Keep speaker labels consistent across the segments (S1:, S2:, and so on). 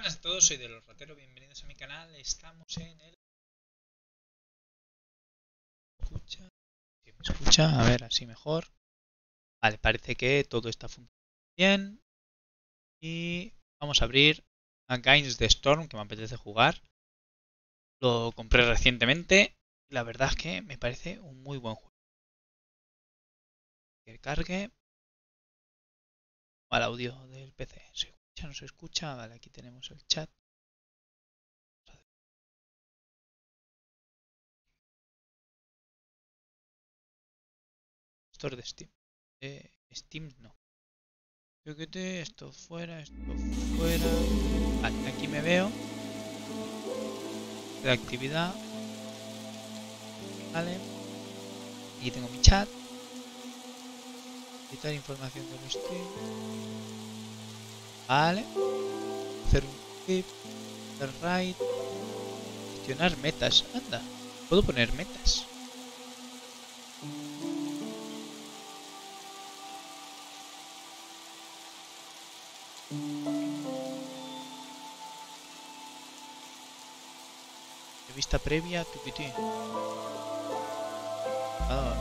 S1: Buenas a todos, soy de los rateros, bienvenidos a mi canal. Estamos en el. ¿Escucha? ¿Sí ¿Me escucha? A ver, así mejor. Vale, parece que todo está funcionando bien. Y vamos a abrir a Games de Storm, que me apetece jugar. Lo compré recientemente. Y la verdad es que me parece un muy buen juego. Que cargue. Al audio del PC. ¿Se ¿No se escucha? Vale, aquí tenemos el chat. Store de Steam. Eh, Steam no. Yo que te, esto fuera, esto fuera. Vale, aquí me veo. De actividad. Vale. Aquí tengo mi chat. Quitar información del Steam. Vale. Hacer un clip. Hacer raid. Gestionar metas. Anda. Puedo poner metas. Vista previa, tuquití. Ah.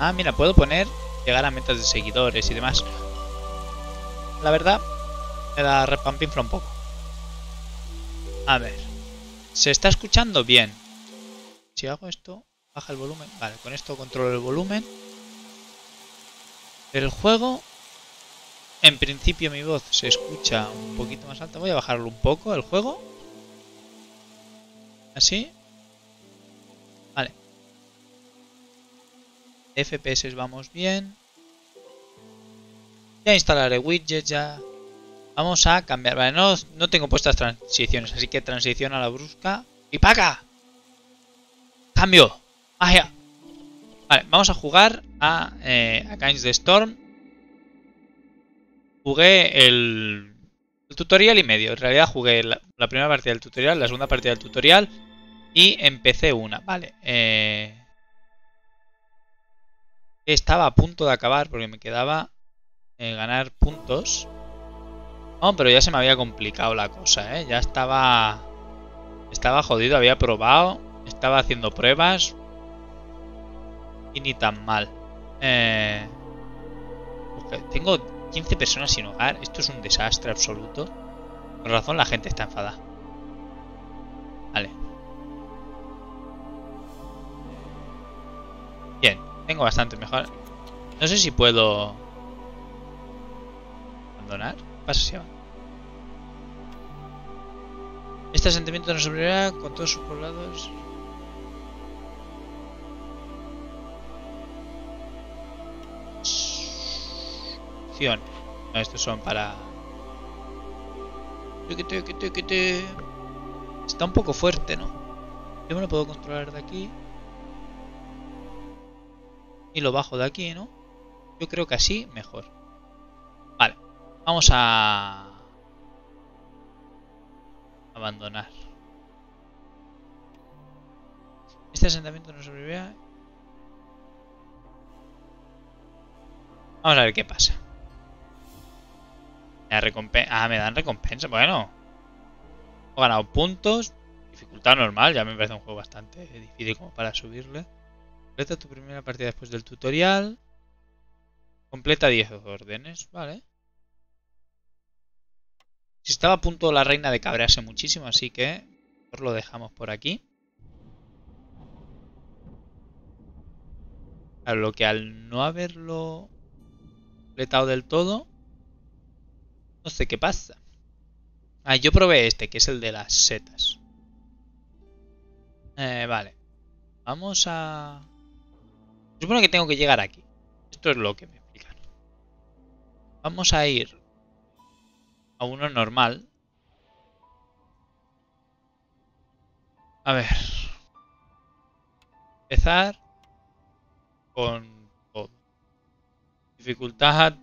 S1: ah, mira, puedo poner llegar a metas de seguidores y demás. La verdad, me da repampinfla un poco. A ver. ¿Se está escuchando bien? Si hago esto, baja el volumen. Vale, con esto controlo el volumen. El juego, en principio mi voz se escucha un poquito más alta. Voy a bajarlo un poco, el juego. Así. Vale. FPS vamos bien. Ya instalaré widgets, ya. Vamos a cambiar. Vale, no, no tengo puestas transiciones, así que transición a la brusca. ¡Y paga! ¡Cambio! ¡Magia! Vale, vamos a jugar a, eh, a Kinds de Storm. Jugué el, tutorial y medio. En realidad jugué la, la, primera partida del tutorial, la segunda partida del tutorial y empecé una. Vale. Eh, estaba a punto de acabar porque me quedaba eh, ganar puntos. No, pero ya se me había complicado la cosa, ¿eh? Ya estaba... Estaba jodido, había probado. Estaba haciendo pruebas. Y ni tan mal. Eh... Tengo 15 personas sin hogar. Esto es un desastre absoluto. Por razón la gente está enfadada. Vale. Bien, tengo bastante mejor. No sé si puedo... ¿Abandonar? Pasa si Este asentamiento nos sobrevivirá con todos sus poblados... No, estos son para... Está un poco fuerte, ¿no? Yo me lo puedo controlar de aquí. Y lo bajo de aquí, ¿no? Yo creo que así mejor. Vamos a... Abandonar. Este asentamiento no sobrevive. Vamos a ver qué pasa. Me ah, me dan recompensa. Bueno. He ganado puntos. Dificultad normal. Ya me parece un juego bastante difícil como para subirle. Completa tu primera partida después del tutorial. Completa 10 órdenes. Vale. Estaba a punto la reina de cabrearse muchísimo, así que mejor lo dejamos por aquí. A lo que al no haberlo completado del todo, no sé qué pasa. Ah, yo probé este, que es el de las setas. Eh, vale. Vamos a... Supongo que tengo que llegar aquí. Esto es lo que me explican. Vamos a ir a uno normal. A ver. Empezar con todo. Dificultad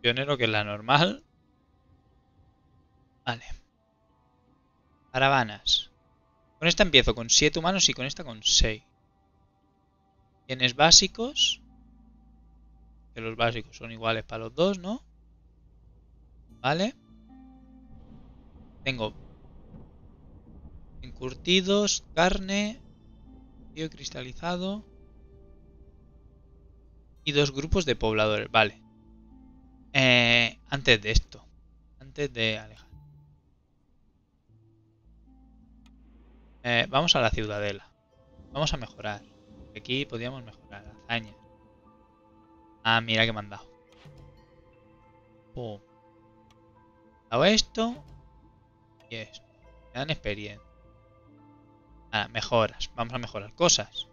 S1: pionero que es la normal. Vale. Caravanas. Con esta empiezo con 7 humanos y con esta con 6. Tienes básicos. Que los básicos son iguales para los dos, ¿no? Vale. Tengo encurtidos, carne, cristalizado y dos grupos de pobladores. Vale. Eh, antes de esto, antes de alejar. Eh, vamos a la ciudadela. Vamos a mejorar. Aquí podríamos mejorar. Hazaña. Ah, mira que me han dado. Hago esto. Y esto. Me dan experiencia. Ah, mejoras. Vamos a mejorar cosas.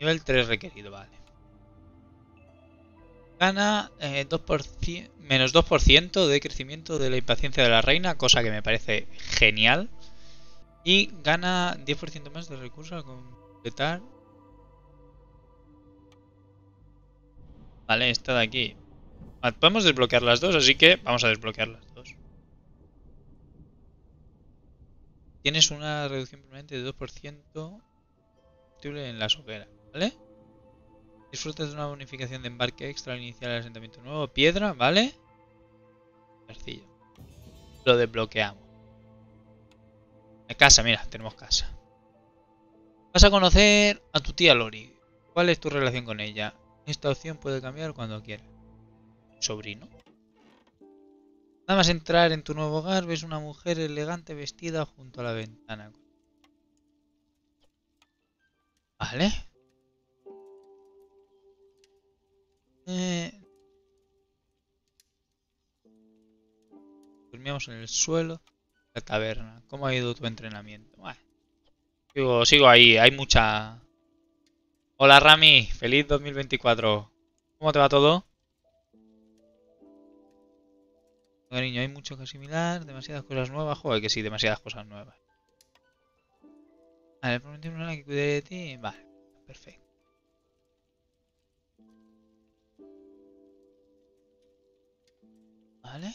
S1: Nivel 3 requerido, vale. Gana eh, 2%, menos 2% de crecimiento de la impaciencia de la reina, cosa que me parece genial. Y gana 10% más de recursos al completar. Vale, esta de aquí. Podemos desbloquear las dos, así que vamos a desbloquear las dos. Tienes una reducción permanente de 2% en la hogueras, ¿vale? Disfrutas de una bonificación de embarque extra al iniciar el asentamiento nuevo. Piedra, ¿vale? Sencillo. Lo desbloqueamos. Casa, mira, tenemos casa. Vas a conocer a tu tía Lori. ¿Cuál es tu relación con ella? Esta opción puede cambiar cuando quieras. Sobrino. Nada más entrar en tu nuevo hogar, ves una mujer elegante vestida junto a la ventana. Vale. Eh... Dormíamos en el suelo la taberna. ¿Cómo ha ido tu entrenamiento? sigo, sigo ahí, hay mucha... Hola Rami, feliz 2024. ¿Cómo te va todo? Cariño, hay mucho que asimilar, demasiadas cosas nuevas. Joder, que sí, demasiadas cosas nuevas. Vale, prometí una que cuide de ti. Vale, perfecto. Vale.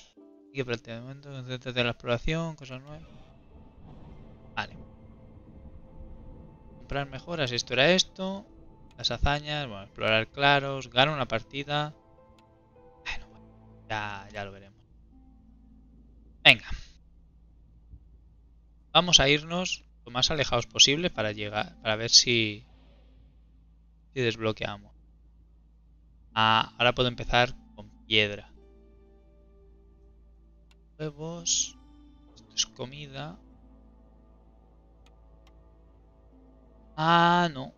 S1: Y que de momento, de la exploración, cosas nuevas. Vale. Comprar mejoras, esto era esto. Las hazañas, bueno, explorar claros, gana una partida. Bueno, ya, ya lo veremos. Venga. Vamos a irnos lo más alejados posible para llegar, para ver si, si desbloqueamos. Ah, ahora puedo empezar con piedra. Huevos. Esto es comida. Ah, no.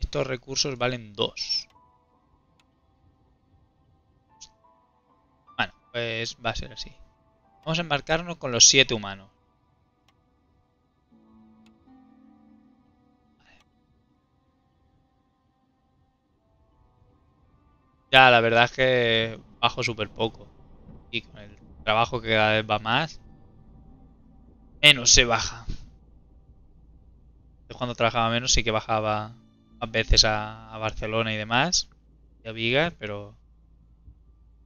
S1: Estos recursos valen dos. Bueno, pues va a ser así. Vamos a embarcarnos con los siete humanos. Ya, la verdad es que bajo súper poco. Y con el trabajo que cada vez va más, menos se baja. Cuando trabajaba menos sí que bajaba a veces a, Barcelona y demás, y a Vigas, pero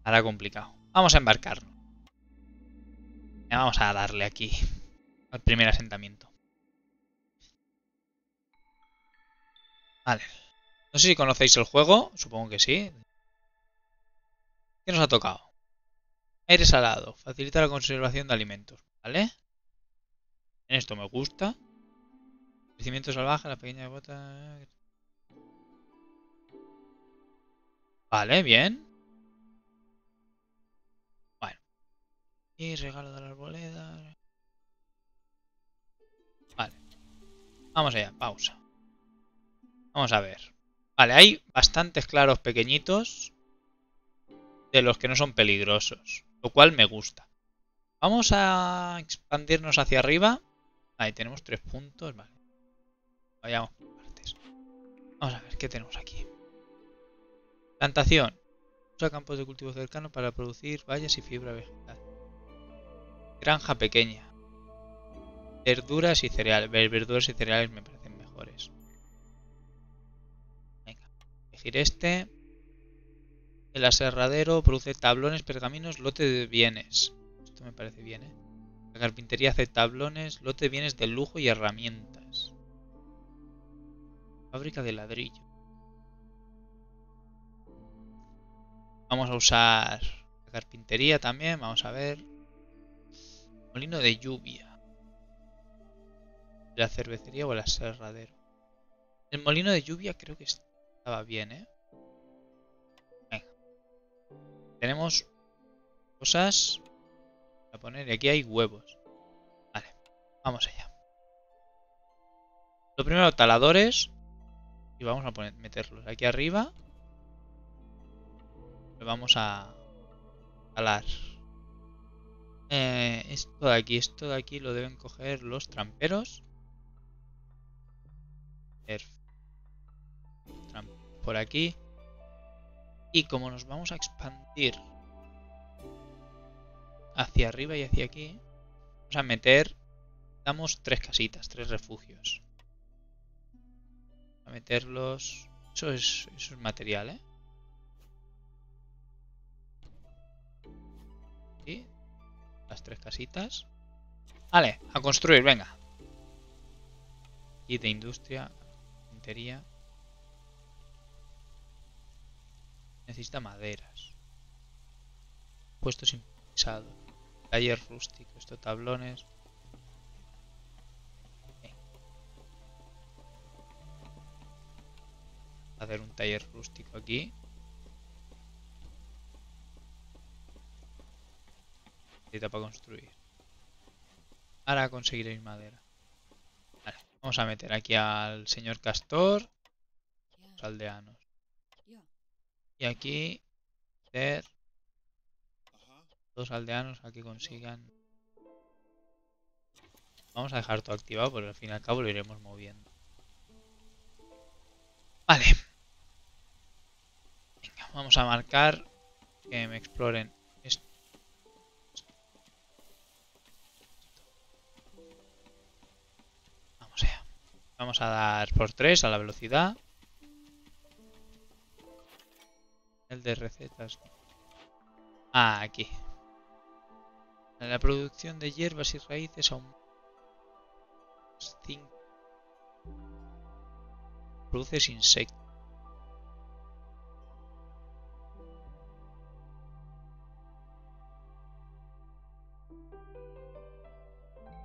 S1: ahora complicado. Vamos a embarcarnos. Vamos a darle aquí al primer asentamiento. Vale. No sé si conocéis el juego, supongo que sí. ¿Qué nos ha tocado? Aire salado. Facilita la conservación de alimentos. ¿Vale? En esto me gusta. Crecimiento salvaje, la pequeña gota... Vale, bien. Y regalo de la arboleda. Vale. Vamos allá, pausa. Vamos a ver. Vale, hay bastantes claros pequeñitos de los que no son peligrosos, lo cual me gusta. Vamos a expandirnos hacia arriba. Ahí tenemos tres puntos, vale. Vayamos por partes. Vamos a ver qué tenemos aquí. Plantación. Usa campos de cultivo cercanos para producir bayas y fibra vegetal. Granja pequeña. Verduras y cereales. Verduras y cereales me parecen mejores. Venga, elegir este. El aserradero produce tablones, pergaminos, lote de bienes. Esto me parece bien, ¿eh? La carpintería hace tablones, lote de bienes de lujo y herramientas. Fábrica de ladrillo. Vamos a usar la carpintería también, vamos a ver. Molino de lluvia. La cervecería o el aserradero. El molino de lluvia creo que estaba bien, ¿eh? Venga. Tenemos cosas a poner. Y aquí hay huevos. Vale, vamos allá. Lo primero, taladores. Y vamos a poner, meterlos aquí arriba. Le vamos a talar. Eh, esto de aquí, esto de aquí lo deben coger los tramperos. Por aquí. Y como nos vamos a expandir hacia arriba y hacia aquí, vamos a meter, damos tres casitas, tres refugios. A meterlos... Eso es, eso es material, ¿eh? Las tres casitas. Vale, a construir, venga. Y de industria, pintería. Necesita maderas. Puestos improvisados. Taller rústico. Estos tablones. Hacer un taller rústico aquí. Para construir. Ahora conseguiréis madera. Vamos a meter aquí al señor Castor. Los aldeanos. Y aquí ser dos aldeanos a que consigan. Vamos a dejar todo activado porque al fin y al cabo lo iremos moviendo. Vale. Vamos a marcar que me exploren Vamos a dar por 3 a la velocidad. El de recetas. Ah, aquí. La producción de hierbas y raíces aún 5. Produces insectos.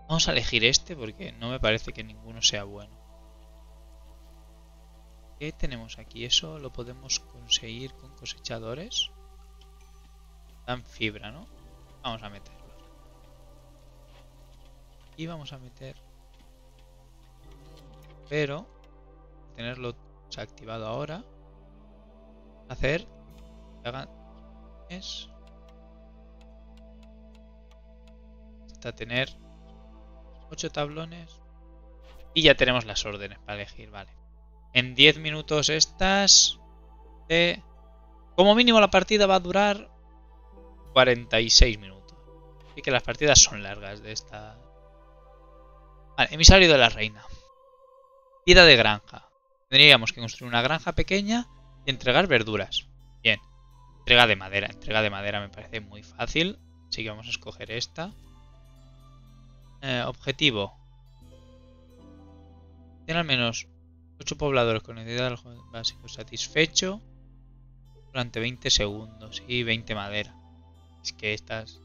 S1: Vamos a elegir este porque no me parece que ninguno sea bueno. ¿Qué tenemos aquí? Eso lo podemos conseguir con cosechadores. Dan fibra, ¿no? Vamos a meterlo. Y vamos a meter... Pero... Tenerlo desactivado ahora. Hacer... Hagan... Es... Hasta tener 8 tablones. Y ya tenemos las órdenes para elegir, vale. En 10 minutos estas... De... Como mínimo la partida va a durar 46 minutos. Así que las partidas son largas de esta... Vale, emisario de la reina. Vida de granja. Tendríamos que construir una granja pequeña y entregar verduras. Bien. Entrega de madera. Entrega de madera me parece muy fácil. Así que vamos a escoger esta. Eh, objetivo. Tiene al menos 8 pobladores con identidad básico satisfecho durante 20 segundos y 20 madera. Es que estas...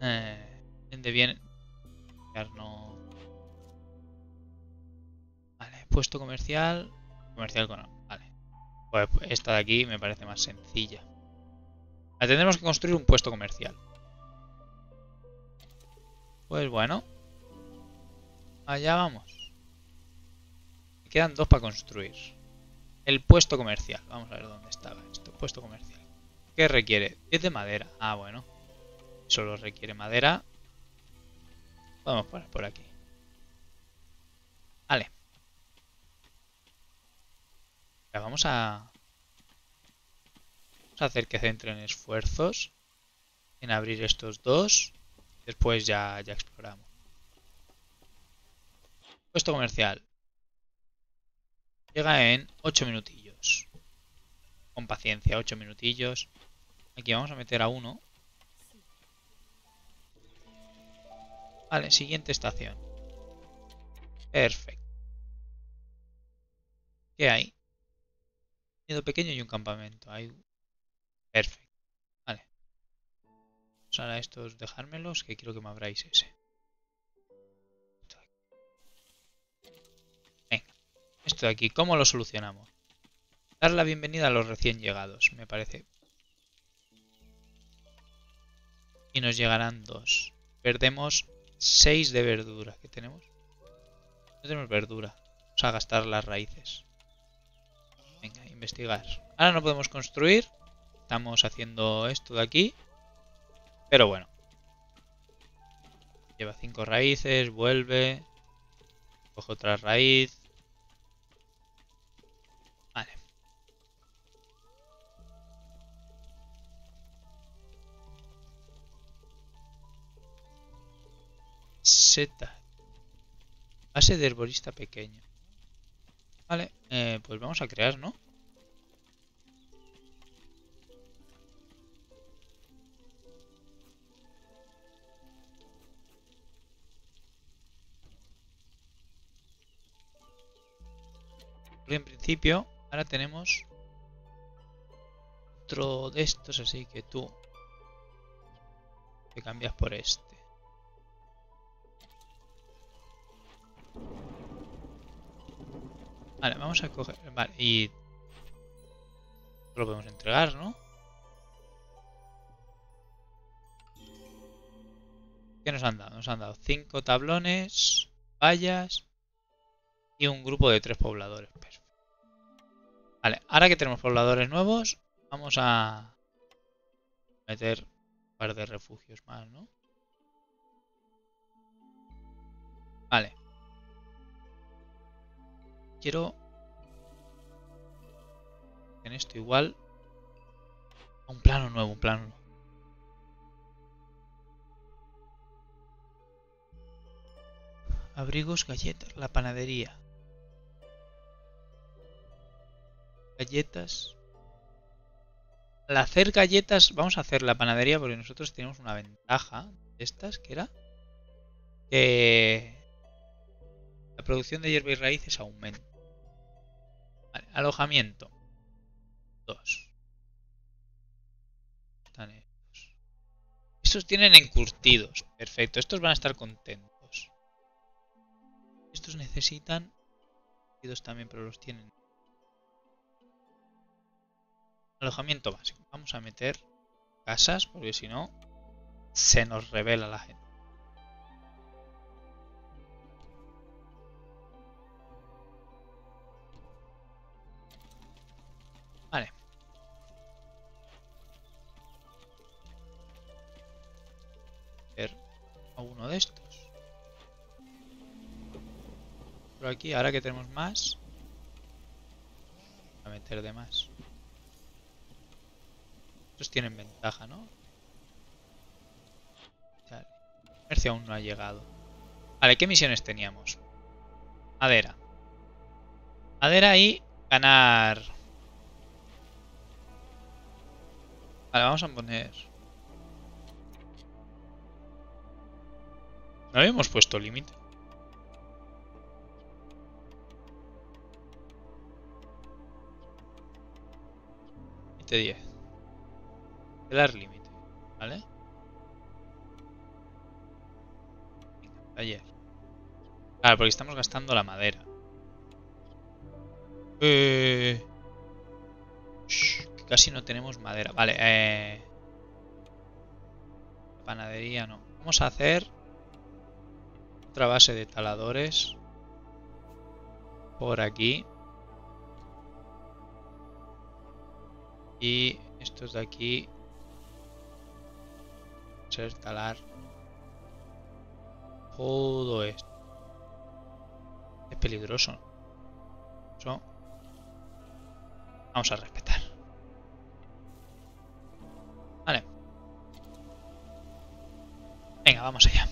S1: Eh, de bien... Puesto comercial... Comercial con... Vale. Pues esta de aquí me parece más sencilla. tendremos que construir un puesto comercial. Pues bueno. Allá vamos quedan dos para construir. El puesto comercial. Vamos a ver dónde estaba esto. Puesto comercial. ¿Qué requiere? 10 de madera. Ah, bueno. Solo requiere madera. Vamos poner por aquí. Vale. vamos a... Vamos a hacer que centren esfuerzos en abrir estos dos. Después ya, ya exploramos. Puesto comercial. Llega en 8 minutillos. Con paciencia, 8 minutillos. Aquí vamos a meter a uno. Vale, siguiente estación. Perfecto. ¿Qué hay? Nido pequeño y un campamento. Hay... Perfecto. Vale. Ahora estos dejármelos, que quiero que me abráis ese. Venga, esto de aquí, ¿cómo lo solucionamos? Dar la bienvenida a los recién llegados, me parece. Y nos llegarán dos. Perdemos 6 de verdura. ¿Qué tenemos? No tenemos verdura. Vamos a gastar las raíces. Venga, investigar. Ahora no podemos construir. Estamos haciendo esto de aquí. Pero bueno. Lleva 5 raíces, vuelve. Coge otra raíz. Vale. Seta. Base de herborista pequeño. Vale, eh, pues vamos a crear, ¿no? En principio ahora tenemos otro de estos, así que tú te cambias por este. Vale, vamos a coger... Vale, y... Lo podemos entregar, ¿no? ¿Qué nos han dado? Nos han dado cinco tablones, vallas y un grupo de tres pobladores. Vale, ahora que tenemos pobladores nuevos, vamos a meter un par de refugios más, ¿no? Vale. Quiero en esto igual un plano nuevo, un plano nuevo. Abrigos, galletas, la panadería. Galletas. Al hacer galletas, vamos a hacer la panadería porque nosotros tenemos una ventaja de estas, que era que la producción de hierba y raíces aumenta. Vale, alojamiento. Dos. Están estos. Estos tienen encurtidos. Perfecto. Estos van a estar contentos. Estos necesitan encurtidos también, pero los tienen. Alojamiento básico. Vamos a meter casas, porque si no, se nos revela la gente. Vale. Ver a uno de estos. Por aquí, ahora que tenemos más, a meter de más. Tienen ventaja, ¿no? Vale. Comercio aún no ha llegado. Vale, ¿qué misiones teníamos? Madera. Madera y ganar Vale, vamos a poner... ¿No habíamos puesto límite? Límite 10. Dar límite, ¿vale? Ayer. Claro, porque estamos gastando la madera. Eh... Casi no tenemos madera. Vale, eh... Panadería no. Vamos a hacer otra base de taladores por aquí. Y estos de aquí ser talar todo esto. Es peligroso. Eso vamos a respetar. Vale. Venga, vamos allá.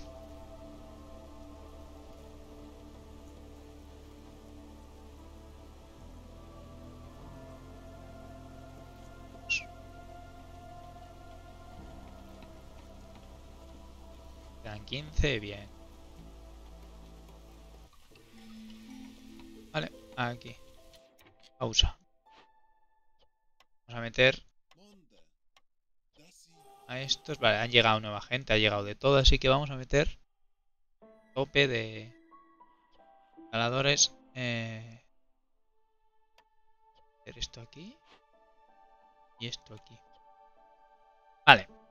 S1: 15, bien. Vale, aquí. Pausa. Vamos a meter a estos. Vale, han llegado nueva gente, ha llegado de todo, así que vamos a meter tope de escaladores. Eh, hacer esto aquí y esto aquí. Vale.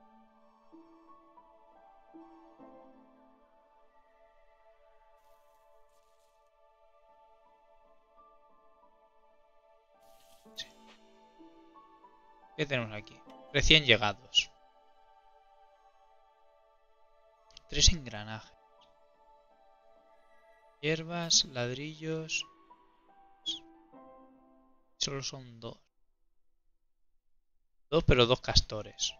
S1: ¿Qué tenemos aquí? Recién llegados. Tres engranajes. Hierbas, ladrillos. Solo son dos. Dos, pero dos castores.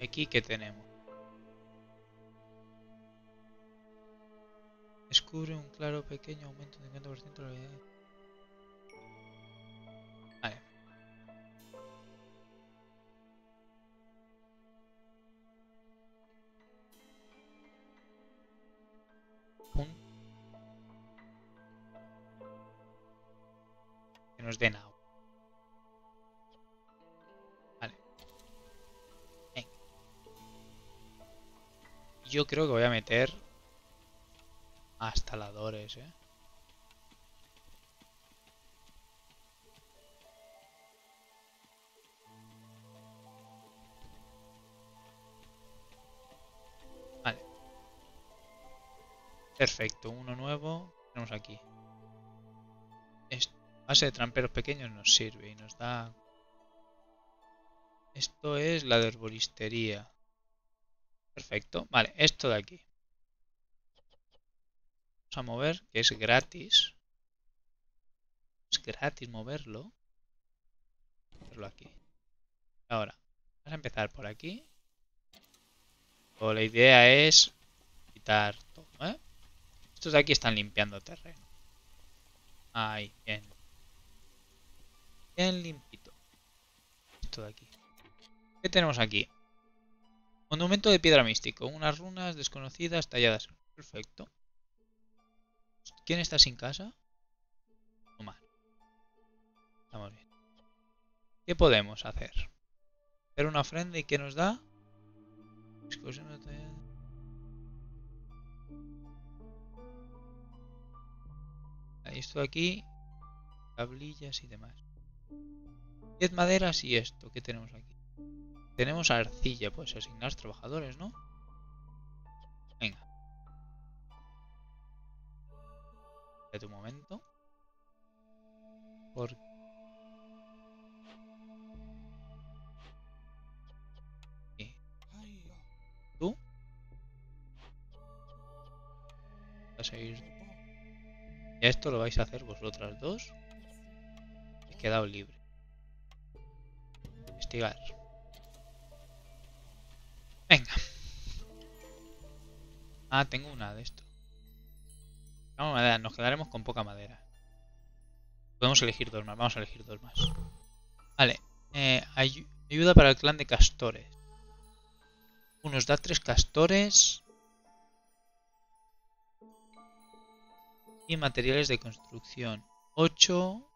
S1: Aquí, ¿qué tenemos? Descubre un claro pequeño aumento de 50% de la habilidad. Nos den. Vale. Yo creo que voy a meter instaladores, eh. Vale. Perfecto, uno nuevo. Tenemos aquí. Base de tramperos pequeños nos sirve y nos da... Esto es la de herboristería. Perfecto. Vale, esto de aquí. Vamos a mover, que es gratis. Es gratis moverlo. Moverlo aquí. Ahora, vamos a empezar por aquí. O la idea es quitar todo, ¿eh? Estos de aquí están limpiando terreno. Ahí, bien. Bien limpito. Esto de aquí. ¿Qué tenemos aquí? Monumento de piedra místico. Unas runas desconocidas talladas. Perfecto. ¿Quién está sin casa? Omar. Estamos bien. ¿Qué podemos hacer? Hacer una ofrenda y ¿qué nos da? Esto de aquí. Tablillas y demás. 10 maderas y esto. ¿Qué tenemos aquí? Tenemos arcilla. Pues asignar trabajadores, ¿no? Venga. Espérate un momento. Por... ¿Tú? Vas a ir... Y esto lo vais a hacer vosotras dos. He quedado libre. Venga. Ah, tengo una de esto. Nos quedaremos con poca madera. Podemos elegir dos más. Vamos a elegir dos más. Vale. Eh, ayuda para el clan de castores. Nos da tres castores. Y materiales de construcción. 8.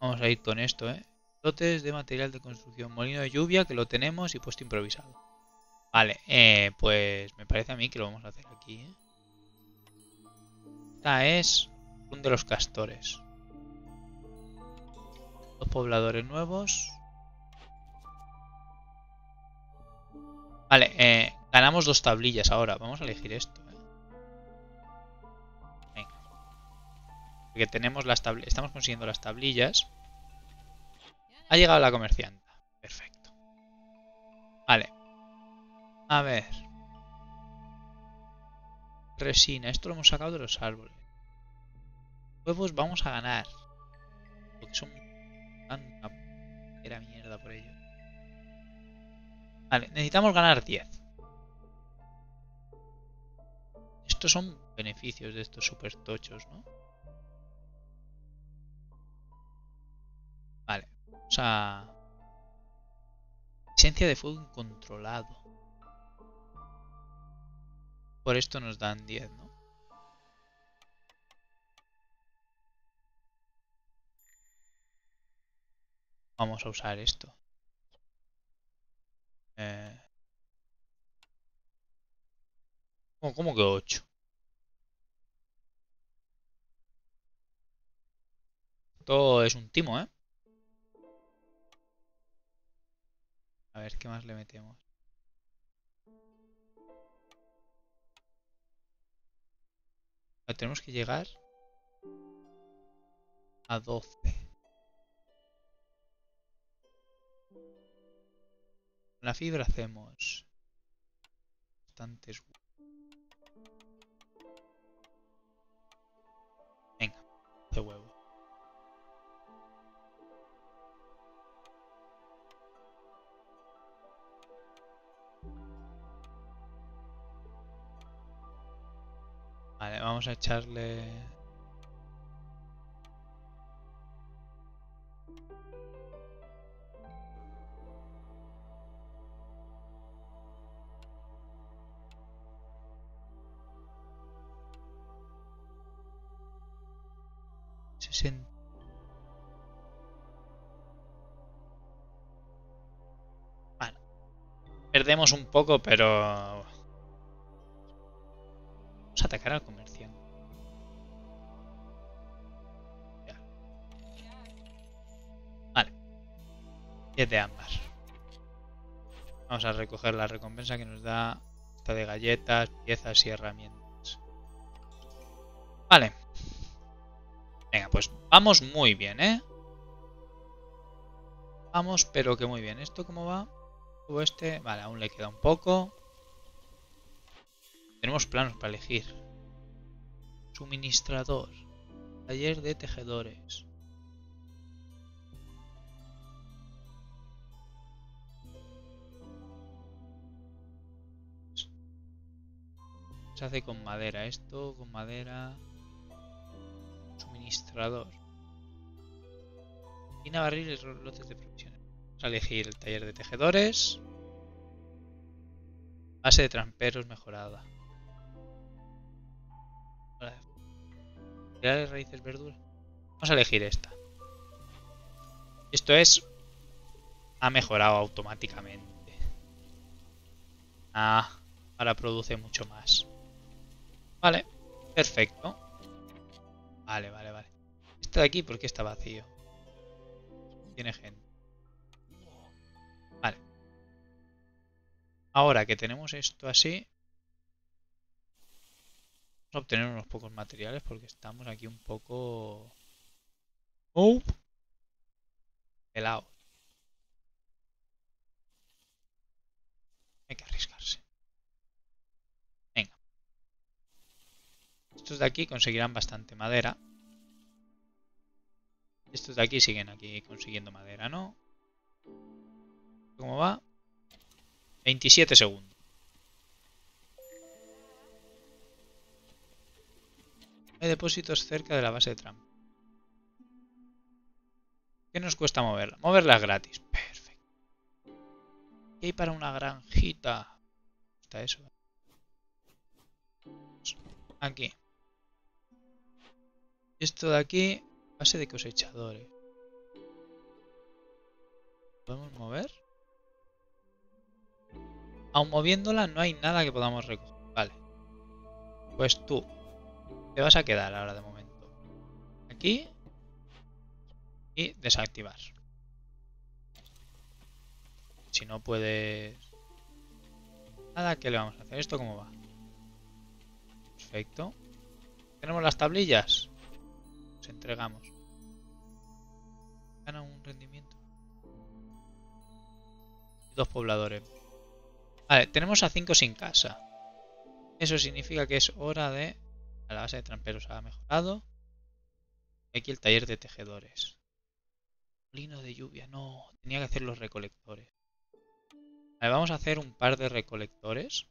S1: Vamos a ir con esto, ¿eh? Lotes de material de construcción. Molino de lluvia, que lo tenemos, y puesto improvisado. Vale, eh, pues me parece a mí que lo vamos a hacer aquí, ¿eh? Esta es un de los castores. Dos pobladores nuevos. Vale, eh, ganamos dos tablillas ahora. Vamos a elegir esto. Porque tenemos las. Estamos consiguiendo las tablillas. Ha llegado la comercianta. Perfecto. Vale. A ver. Resina. Esto lo hemos sacado de los árboles. Huevos vamos a ganar. Porque son era mierda por ello. Vale, necesitamos ganar 10. Estos son beneficios de estos super tochos, ¿no? O sea... Esencia de fuego incontrolado. Por esto nos dan 10, ¿no? Vamos a usar esto. Eh... ¿Cómo, que 8? Esto es un timo, ¿eh? A ver, ¿qué más le metemos? tenemos que llegar a 12. Con la fibra hacemos bastantes. Venga, de huevo. Vamos a echarle... Bueno, perdemos un poco, pero atacar al comerciante. Vale. 10 de ámbar. Vamos a recoger la recompensa que nos da esta de galletas, piezas y herramientas. Vale. Venga, pues vamos muy bien, ¿eh? Vamos, pero que muy bien. ¿Esto cómo va? Este, vale, aún le queda un poco. Tenemos planos para elegir. Suministrador. Taller de tejedores. Se hace con madera. Esto con madera. Suministrador. Y barriles lotes de provisiones. Vamos a elegir el taller de tejedores. Base de tramperos mejorada. Raíces verduras. Vamos a elegir esta. Esto es... Ha mejorado automáticamente. Ah, ahora produce mucho más. Vale, perfecto. Vale, vale, vale. Este de aquí, ¿por qué está vacío? Tiene gente. Vale. Ahora que tenemos esto así, Vamos a obtener unos pocos materiales porque estamos aquí un poco... ¡Oh! Helado. Hay que arriesgarse. Venga. Estos de aquí conseguirán bastante madera. Estos de aquí siguen aquí consiguiendo madera, ¿no? ¿Cómo va? 27 segundos. Hay depósitos cerca de la base de trampa. ¿Qué nos cuesta moverla? Moverla gratis. Perfecto. ¿Qué hay para una granjita? Está eso. Aquí. Esto de aquí, base de cosechadores. ¿Podemos mover? Aún moviéndola no hay nada que podamos recoger. Vale. Pues tú, te vas a quedar ahora de momento. Aquí. Y desactivar. Si no puedes... Nada, ¿qué le vamos a hacer? ¿Esto cómo va? Perfecto. ¿Tenemos las tablillas? Nos entregamos. Gana un rendimiento. Dos pobladores. Vale, tenemos a 5 sin casa. Eso significa que es hora de la base de tramperos ha mejorado. Aquí el taller de tejedores. Molino de lluvia, no. Tenía que hacer los recolectores. Vamos a hacer un par de recolectores.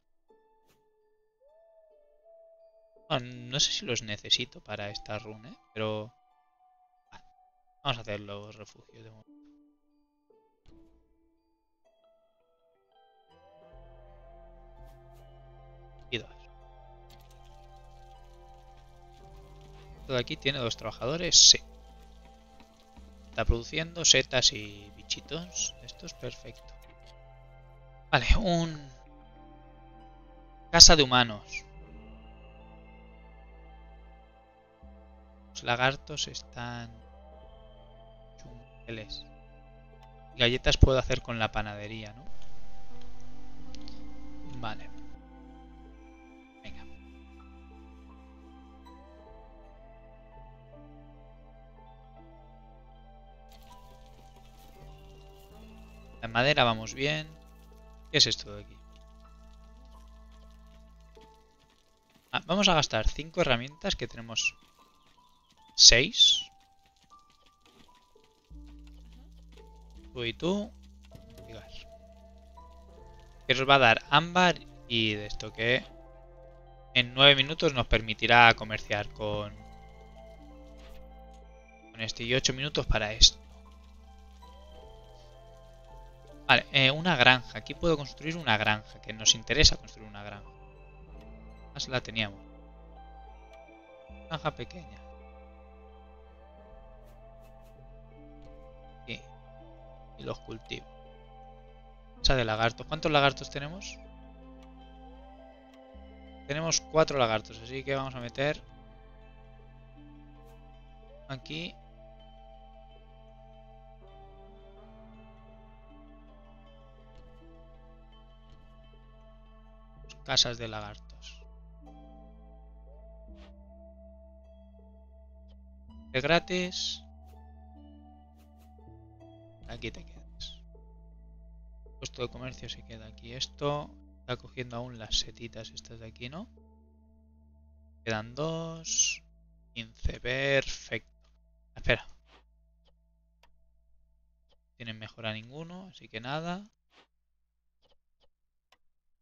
S1: No, sé si los necesito para esta run, ¿eh? pero... Vamos a hacer los refugios de momento. Y dos. De aquí tiene dos trabajadores? Sí. está produciendo setas y bichitos. Esto es perfecto. Vale, un... Casa de humanos. Los lagartos están... Chungeles. Galletas puedo hacer con la panadería, ¿no? Vale. La madera vamos bien. ¿Qué es esto de aquí? Ah, vamos a gastar 5 herramientas que tenemos 6. Tú y tú. Que nos va a dar ámbar y de esto que en 9 minutos nos permitirá comerciar con, con este y 8 minutos para esto. Vale, eh, una granja. Aquí puedo construir una granja, que nos interesa construir una granja. Más la teníamos. Granja pequeña. Y los cultivo. Esa de lagartos. ¿Cuántos lagartos tenemos? Tenemos cuatro lagartos, así que vamos a meter aquí casas de lagartos. De gratis. Aquí te quedas. Puesto de comercio se queda aquí. Esto está cogiendo aún las setitas estas de aquí, ¿no? Quedan dos. 15. Perfecto. Espera. Tienen mejora ninguno, así que nada.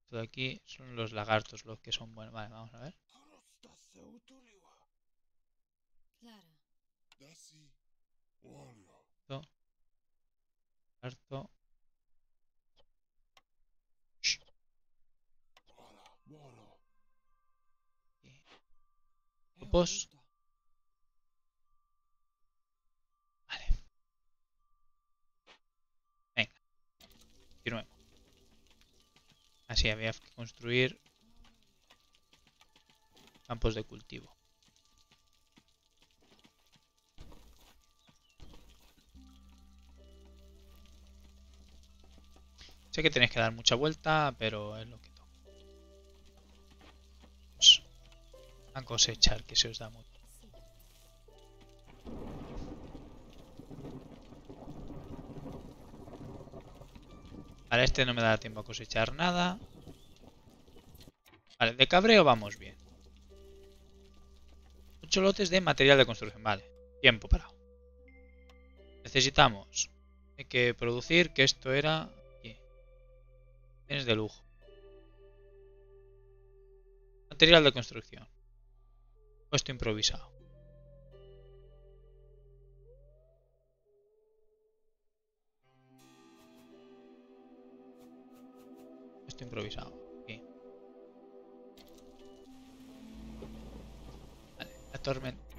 S1: Esto de aquí son los lagartos los que son buenos. Vale, vamos a ver. Esto. Vale. Venga. Continuemos. Había que construir campos de cultivo. Sé que tenéis que dar mucha vuelta, pero es lo que toca. Pues, a cosechar, que se os da mucho. Vale, este no me da tiempo a cosechar nada. Vale, de cabreo vamos bien. 8 lotes de material de construcción. Vale, tiempo parado. Necesitamos. Hay que producir, que esto era... Tienes de lujo. Material de construcción. Puesto improvisado. improvisado. Tormenta.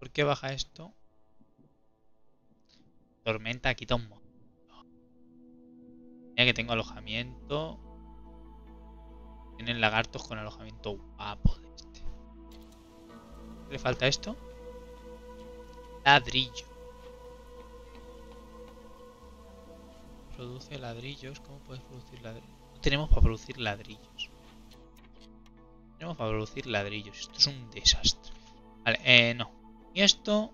S1: ¿Por qué baja esto? Tormenta quita un. Mira que tengo alojamiento. Tienen lagartos con alojamiento guapo de este. ¿Qué le falta esto? Ladrillo. Produce ladrillos. ¿Cómo puedes producir ladrillos? No tenemos para producir ladrillos. Tenemos para producir ladrillos. Esto es un desastre. Vale, eh, no. Ni esto,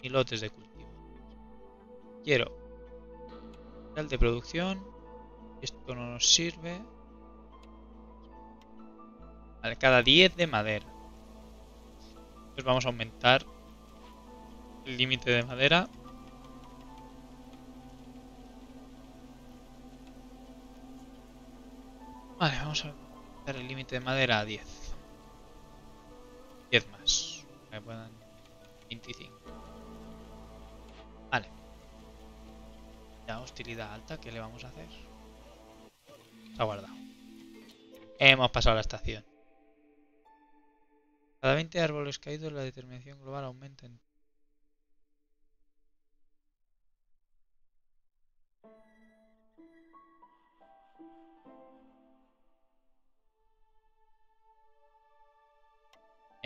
S1: ni lotes de cultivo. Quiero el de producción. Esto no nos sirve. Vale, cada 10 de madera. Pues vamos a aumentar el límite de madera Vale, vamos a el límite de madera a 10. 10 más. Que puedan 25. Vale. Ya hostilidad alta, ¿qué le vamos a hacer? Está guardado. Hemos pasado la estación. Cada 20 árboles caídos la determinación global aumenta en...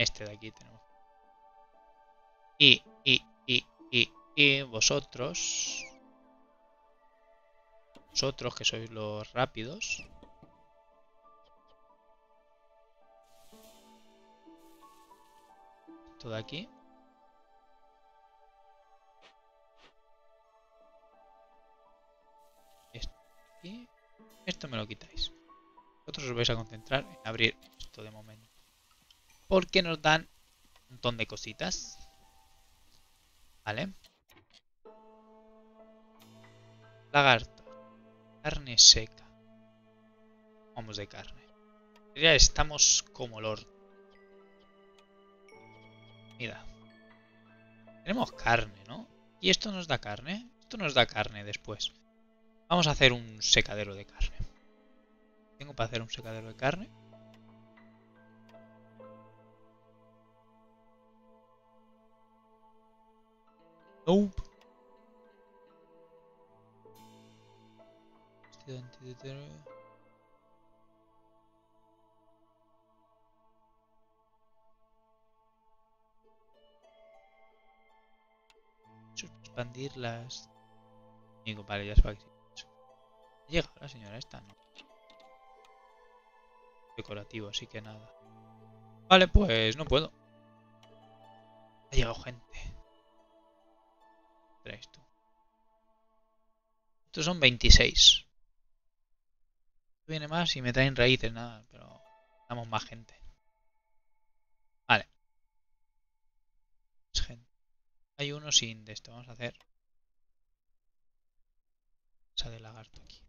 S1: Este de aquí tenemos. Y, y, y, y, y vosotros... Vosotros que sois los rápidos. Esto de aquí. Esto aquí. Esto me lo quitáis. Vosotros os vais a concentrar en abrir esto de momento. Porque nos dan un montón de cositas. Vale. Lagarto. Carne seca. Vamos de carne. Ya estamos como el orto. Mira. Tenemos carne, ¿no? ¿Y esto nos da carne? Esto nos da carne después. Vamos a hacer un secadero de carne. ¿Tengo para hacer un secadero de carne? Nope. Expandir las... Digo, vale, ya se va Llega la señora esta, ¿no? Decorativo, así que nada. Vale, pues no puedo. Ha llegado gente. Traes tú. Estos son 26 viene más y me traen raíces, nada, pero damos más gente. Vale. Hay uno sin de esto, vamos a hacer. Esa de lagarto aquí.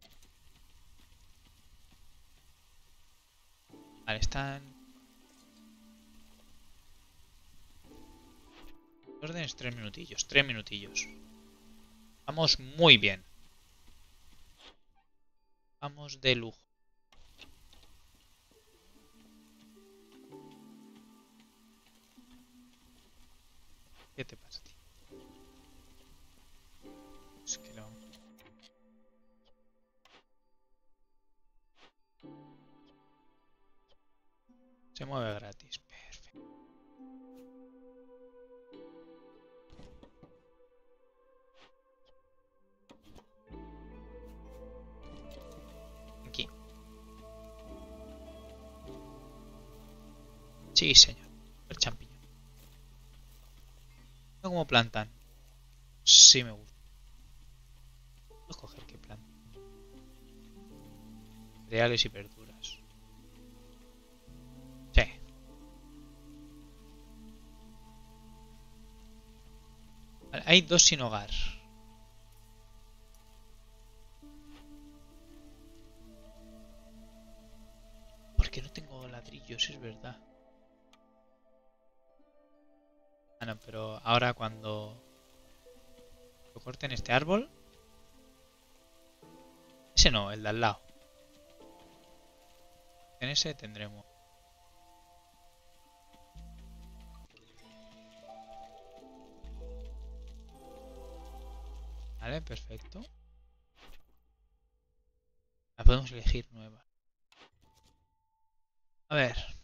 S1: Vale, están... Órdenes tres minutillos, tres minutillos. Vamos muy bien. Vamos de lujo. ¿Qué te pasa? Es. Se mueve gratis. Sí, señor. El champiñón cómo plantan. Sí me gusta. Voy a escoger qué planta. Cereales y verduras. Sí. hay dos sin hogar. Porque no tengo ladrillos, es verdad. Bueno, pero ahora cuando lo corten este árbol... Ese no, el de al lado. En ese tendremos... Vale, perfecto. La podemos elegir nueva. A ver.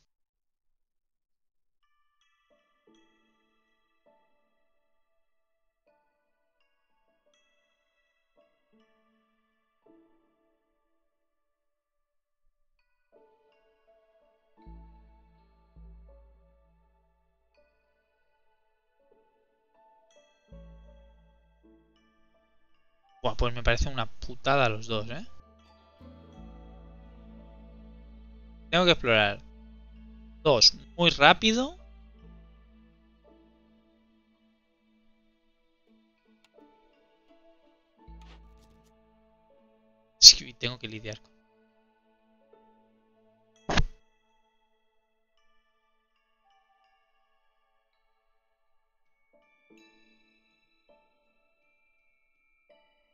S1: Buah, pues me parece una putada los dos, ¿eh? Tengo que explorar. Dos, muy rápido. Sí, tengo que lidiar con...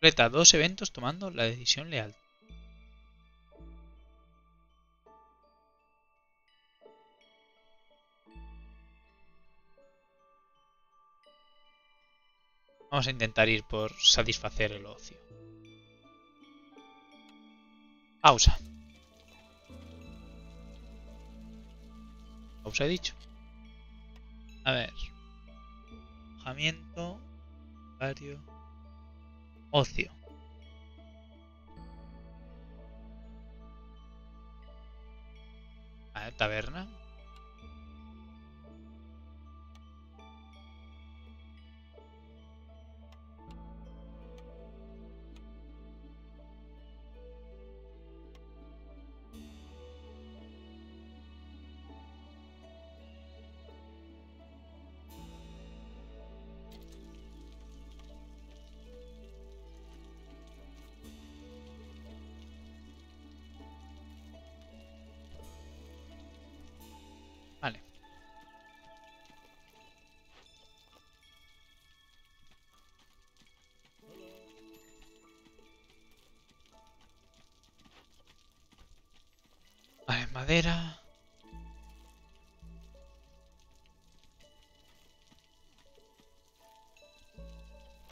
S1: Completa dos eventos tomando la decisión leal. Vamos a intentar ir por satisfacer el ocio. Pausa. Pausa he dicho. A ver. Alojamiento. Ocio. Taberna.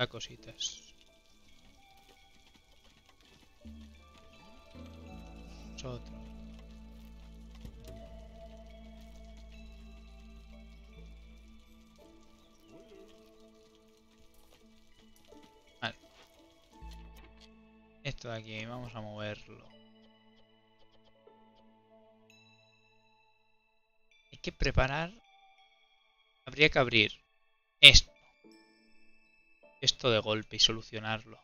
S1: Cositas. Esto de aquí, vamos a moverlo. Hay que preparar... Habría que abrir esto. Esto de golpe y solucionarlo.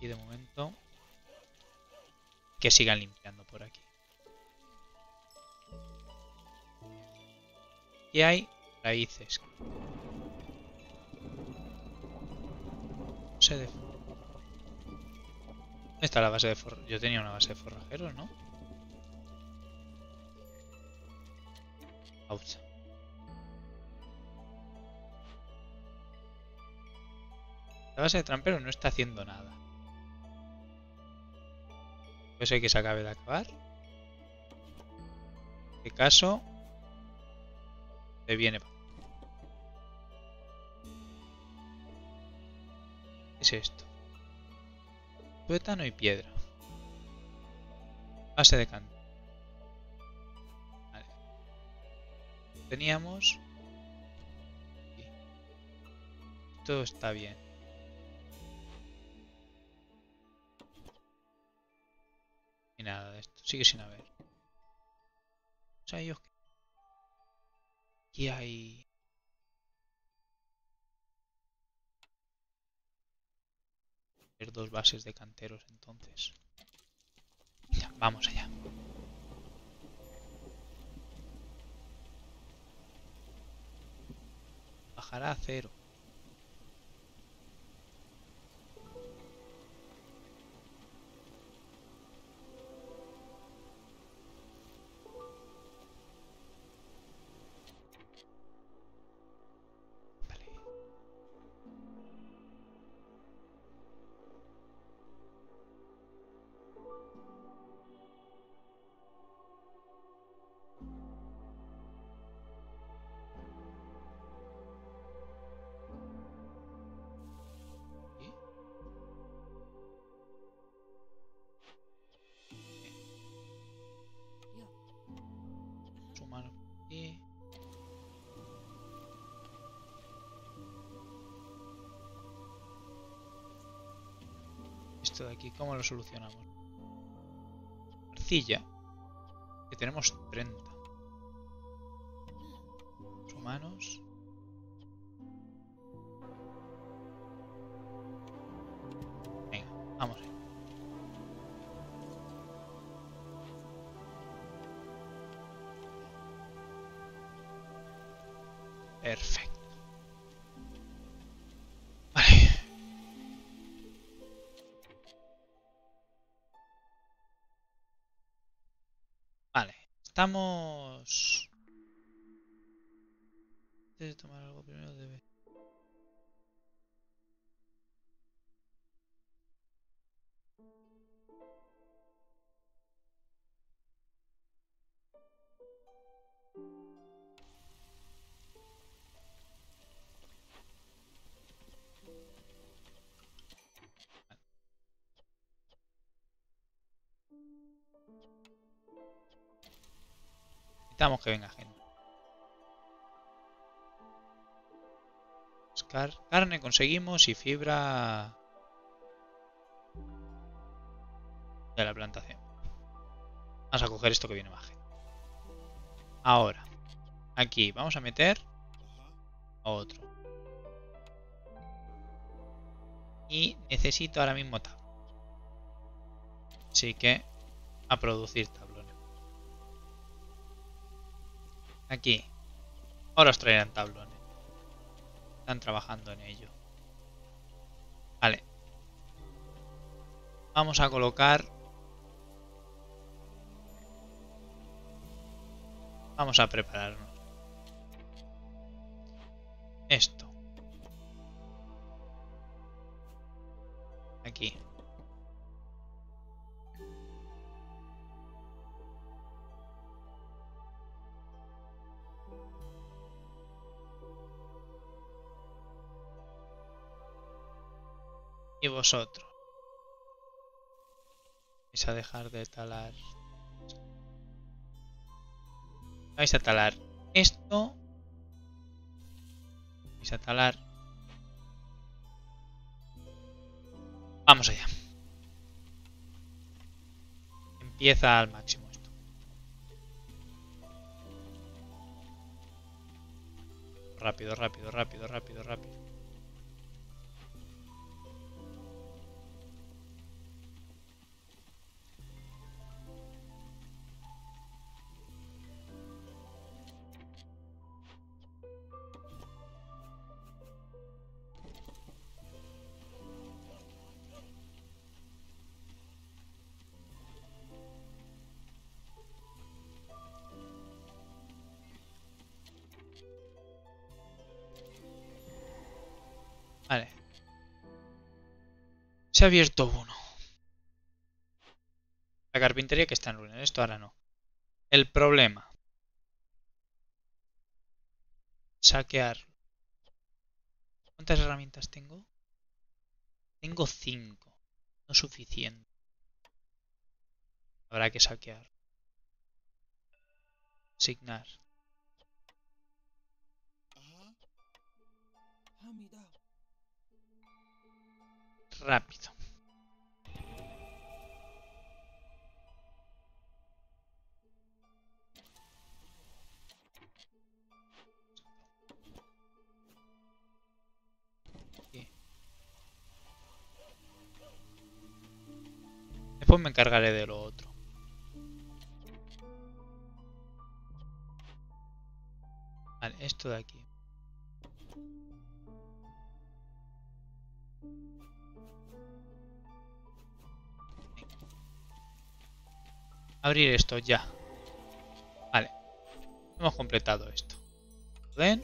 S1: Y de momento... Que sigan limpiando por aquí. Y hay raíces. Base de... ¿Dónde está la base de forrajeros? Yo tenía una base de forrajeros, ¿no? La base de trampero no está haciendo nada. Puede ser que se acabe de acabar. En este caso, se viene. ¿Qué es esto? Tuétano y piedra. Base de canto. Teníamos... Todo está bien. Y nada de esto. Sigue sin haber. O sea, ellos... Aquí hay... Dos bases de canteros entonces. Vamos allá. Bajará a cero. Aquí, ¿cómo lo solucionamos? Arcilla. Que tenemos 30. Humanos. Estamos... Necesitamos que venga gente. Buscar carne conseguimos y fibra de la plantación. Vamos a coger esto que viene más gente. Ahora, aquí vamos a meter otro. Y necesito ahora mismo tab. Así que a producir tablones. Aquí. Ahora os traerán tablones. Están trabajando en ello. Vale. Vamos a colocar... Vamos a prepararnos. Esto. Aquí. Y vosotros. Vais a dejar de talar. Vais a talar esto. Vais a talar. Vamos allá. Empieza al máximo esto. Rápido, rápido, rápido, rápido, rápido. Abierto uno. La carpintería que está en ruina. Esto ahora no. El problema. Saquear. ¿Cuántas herramientas tengo? Tengo cinco. No suficiente. Habrá que saquear. Asignar. Rápido. Después me encargaré de lo otro. Esto de aquí. Abrir esto ya. Vale. Hemos completado esto. ¿Ven?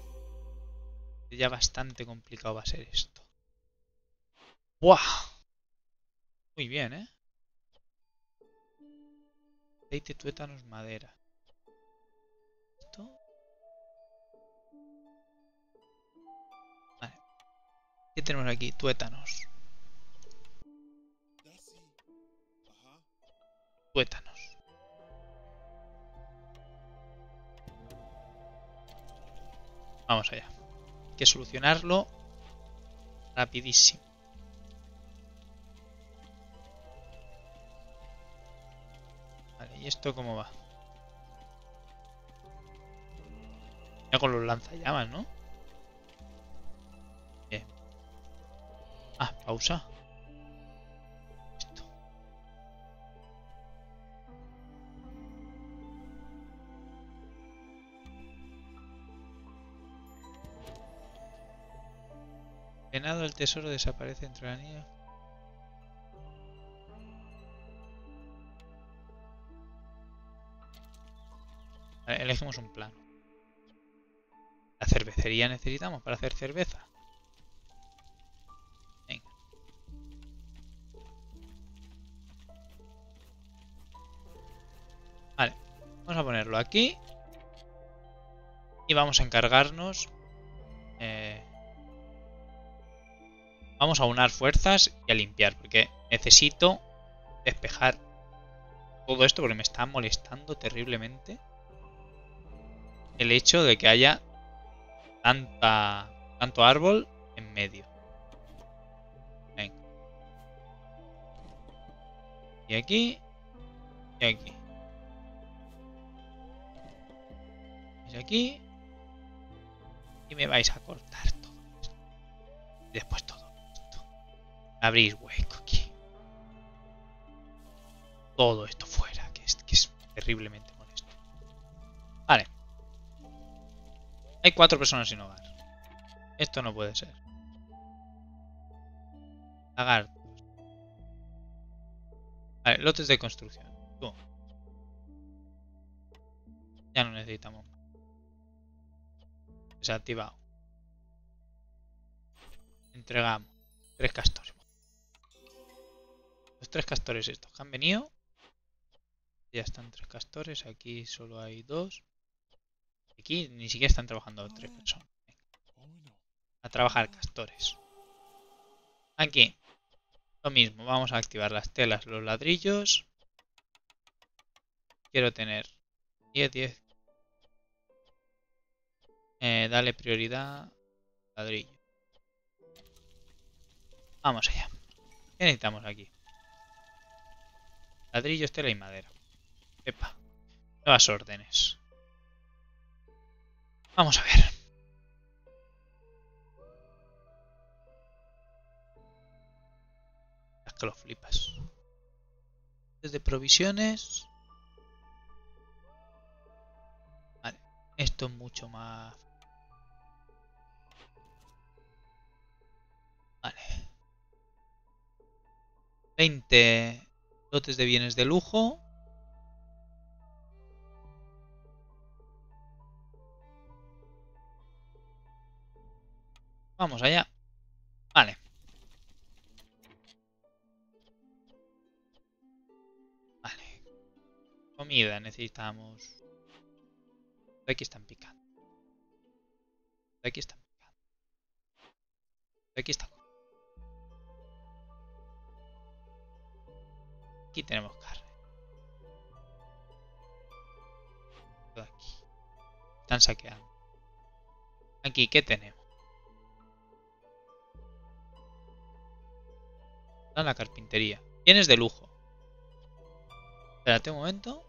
S1: Ya bastante complicado va a ser esto. ¡Buah! Muy bien, ¿eh? Aceite, tuétanos, madera. ¿Esto? Vale. ¿Qué tenemos aquí? Tuétanos. Tuétanos. Vamos allá. Hay que solucionarlo rapidísimo. Vale, ¿y esto cómo va? Ya con los lanzallamas, ¿no? Bien. Ah, pausa. Venado el tesoro desaparece entre la nieve. Elegimos un plano. La cervecería necesitamos para hacer cerveza. Venga. Vale, vamos a ponerlo aquí. Y vamos a encargarnos Vamos a unar fuerzas y a limpiar, porque necesito despejar todo esto porque me está molestando terriblemente el hecho de que haya tanta tanto árbol en medio. Venga. Y aquí y aquí. Y aquí y me vais a cortar todo. Y después todo. Abrís hueco aquí. Todo esto fuera, que es, que es terriblemente molesto. Vale. Hay cuatro personas sin hogar. Esto no puede ser. Lagartos. Vale, lotes de construcción. Ya no necesitamos más. Desactivado. Entregamos. Tres castores. Tres castores estos que han venido. Ya están tres castores. Aquí solo hay dos. Aquí ni siquiera están trabajando tres personas. A trabajar castores. Aquí. Lo mismo. Vamos a activar las telas, los ladrillos. Quiero tener 10, 10, eh, dale prioridad. Ladrillo. Vamos allá. ¿Qué necesitamos aquí? Ladrillo, estela y madera. Epa. Nuevas órdenes. Vamos a ver. Es que lo flipas. Desde provisiones. Vale. Esto es mucho más Vale. 20 lotes de bienes de lujo. Vamos allá. Vale. Vale. Comida necesitamos. Aquí están picando. Aquí están picando. Aquí están. Aquí tenemos carne. Aquí. Están saqueando. Aquí, ¿qué tenemos? En la carpintería. Bienes de lujo. Espérate un momento.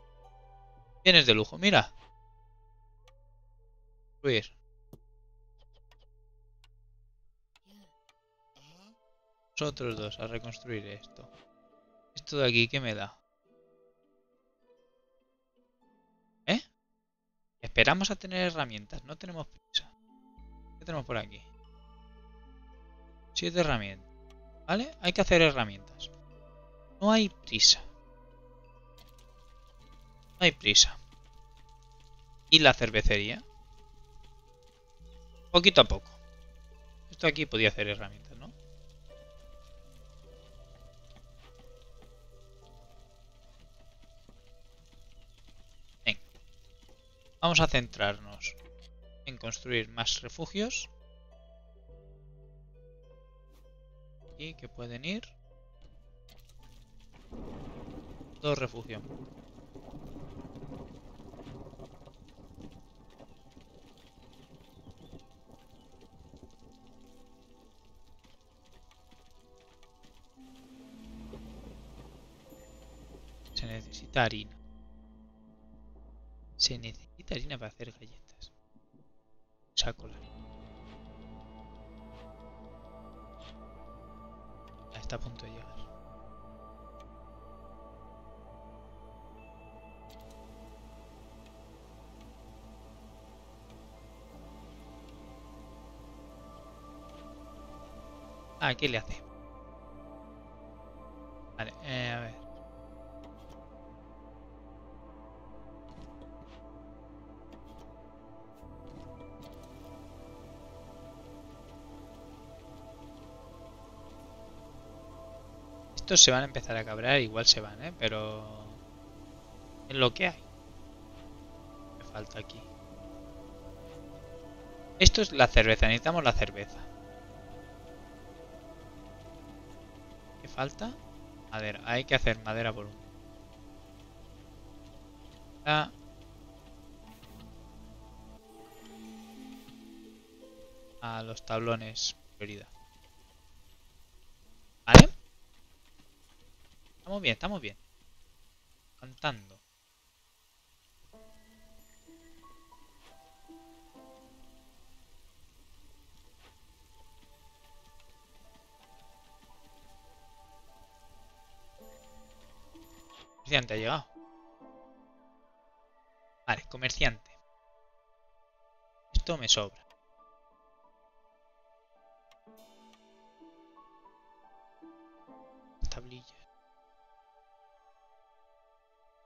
S1: Bienes de lujo, mira. Construir. Nosotros dos a reconstruir esto. Esto de aquí, ¿qué me da? ¿Eh? Esperamos a tener herramientas. No tenemos prisa. ¿Qué tenemos por aquí? Siete herramientas. ¿Vale? Hay que hacer herramientas. No hay prisa. No hay prisa. ¿Y la cervecería? Poquito a poco. Esto aquí podía hacer herramientas. Vamos a centrarnos en construir más refugios. Y que pueden ir. Dos refugios. Se necesita harina. Harina para hacer galletas. Saco la harina. Está a punto de llegar. Ah, ¿qué le hace? Se van a empezar a cabrear, igual se van, ¿eh? Pero... Es lo que hay. Me falta aquí. Esto es la cerveza, necesitamos la cerveza. falta? Madera. Hay que hacer madera por uno. Ah. A los tablones. Prioridad. ¿Vale? Estamos bien, estamos bien. Cantando. Comerciante ha llegado. Vale, comerciante. Esto me sobra.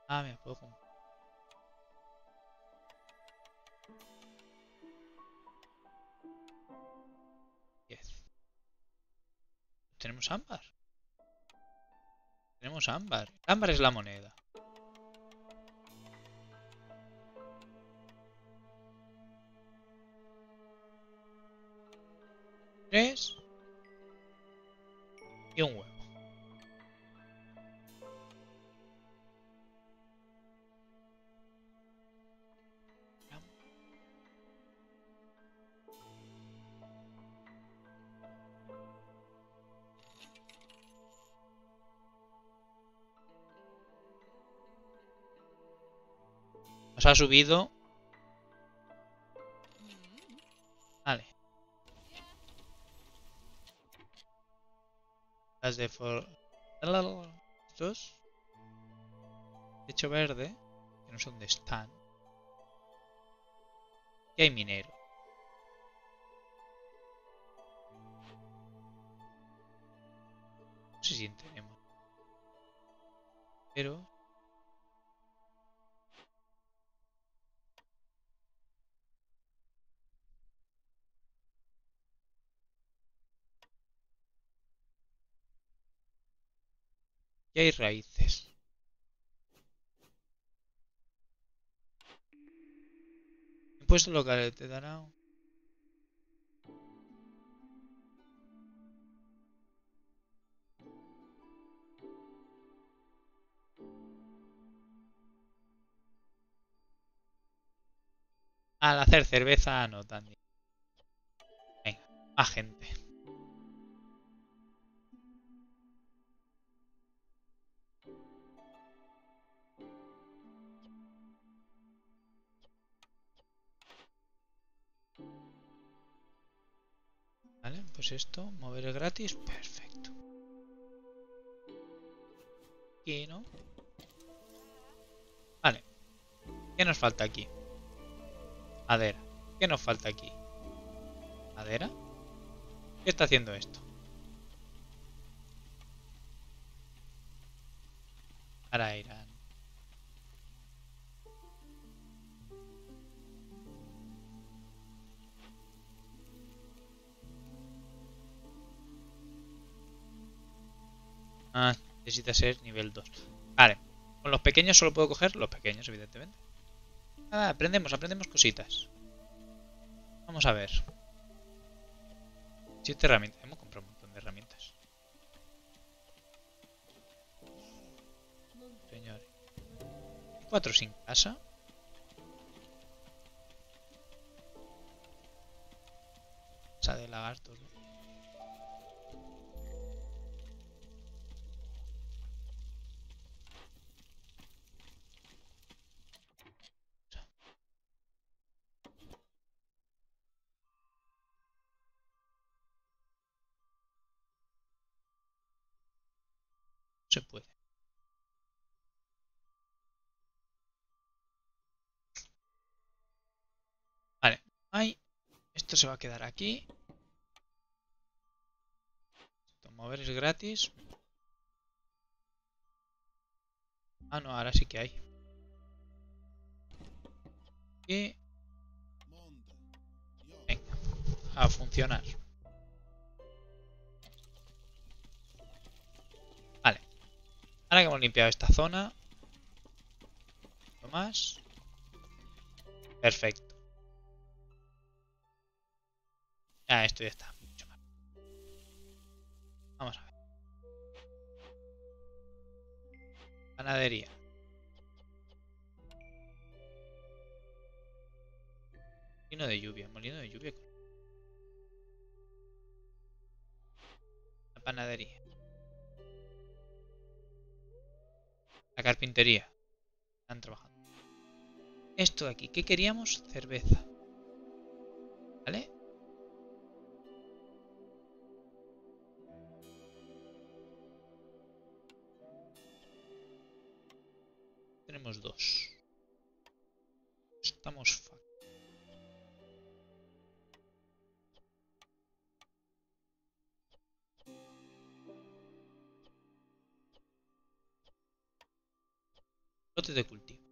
S1: Ah, me puedo. Tenemos ámbar. Tenemos ámbar. ámbar es la moneda. Ha subido. Vale. Las de for... Estos. Techo verde. Que no sé dónde están. Y hay minero. No sé si tenemos. Pero... Hay raíces. Impuesto local te dará... Al hacer cerveza no tan... Venga, más gente. Vale, pues esto, mover gratis, perfecto. Aquí, ¿no? Vale. ¿Qué nos falta aquí? Madera. ¿Qué nos falta aquí? ¿Madera? ¿Qué está haciendo esto? Ahora irán. Necesita ser nivel 2. Vale. Con los pequeños solo puedo coger los pequeños, evidentemente. Ah, aprendemos, aprendemos cositas. Vamos a ver. Siete herramientas. Hemos comprado un montón de herramientas. Señores. Cuatro sin casa. De lagartos. No Esto se va a quedar aquí. Esto, mover es gratis. Ah, no, ahora sí que hay. Y... Venga, a funcionar. Vale. Ahora que hemos limpiado esta zona. ¿Lo más? Perfecto. Ah, esto ya está. Mucho más. Vamos a ver. Panadería. Molino de lluvia, molino de lluvia. La panadería. La carpintería. Están trabajando. Esto de aquí, ¿qué queríamos? Cerveza. De cultivo.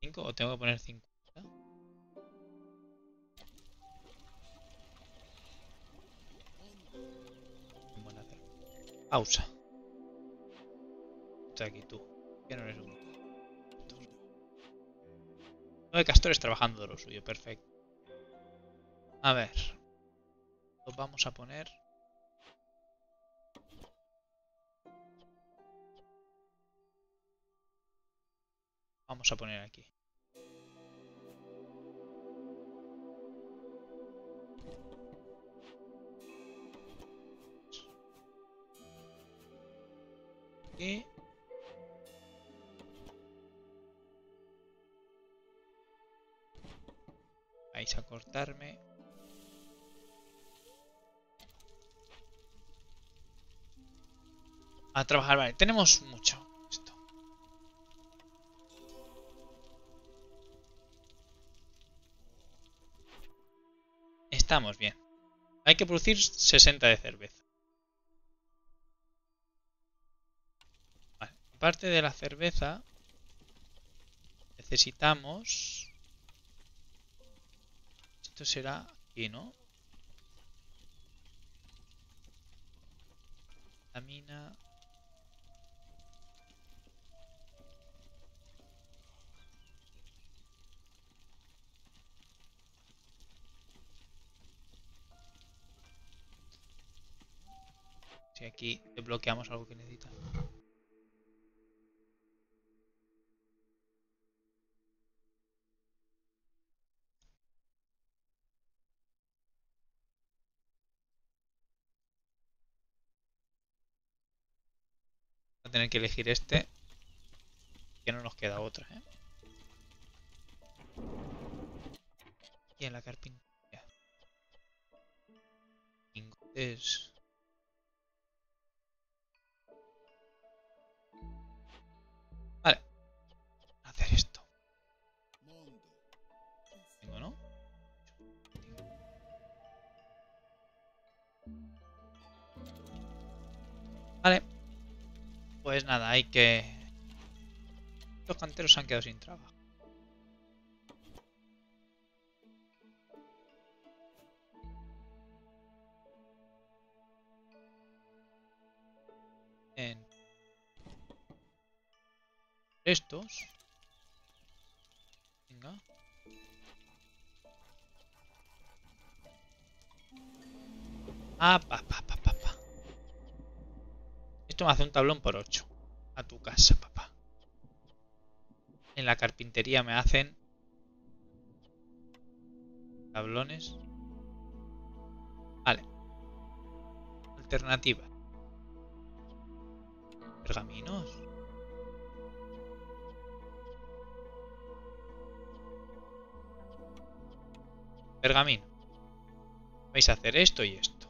S1: ¿Cinco o tengo que poner cinco? Buen hacer. Pausa. Está aquí tú. Que no eres un. Nueve castores trabajando de lo suyo. Perfecto. A ver. Los vamos a poner. Vamos a poner aquí. Aquí. Vais a cortarme. A trabajar, vale. Tenemos mucho. Esto. Estamos bien. Hay que producir 60 de cerveza. Vale. Aparte de la cerveza, necesitamos... Esto será aquí, ¿no? La mina... Si aquí desbloqueamos algo que necesita. Voy a tener que elegir este. Que no nos queda otra, ¿eh? Y en la carpintería. Lingotes. Hacer esto. Tengo, ¿no? Vale. Pues nada, hay que... Los canteros se han quedado sin trabajo. En estos. Ah, pa, pa, pa, pa, pa. Esto me hace un tablón por 8. A tu casa, papá. En la carpintería me hacen tablones. Vale. Alternativa. Pergaminos. Pergamino. Vais a hacer esto y esto.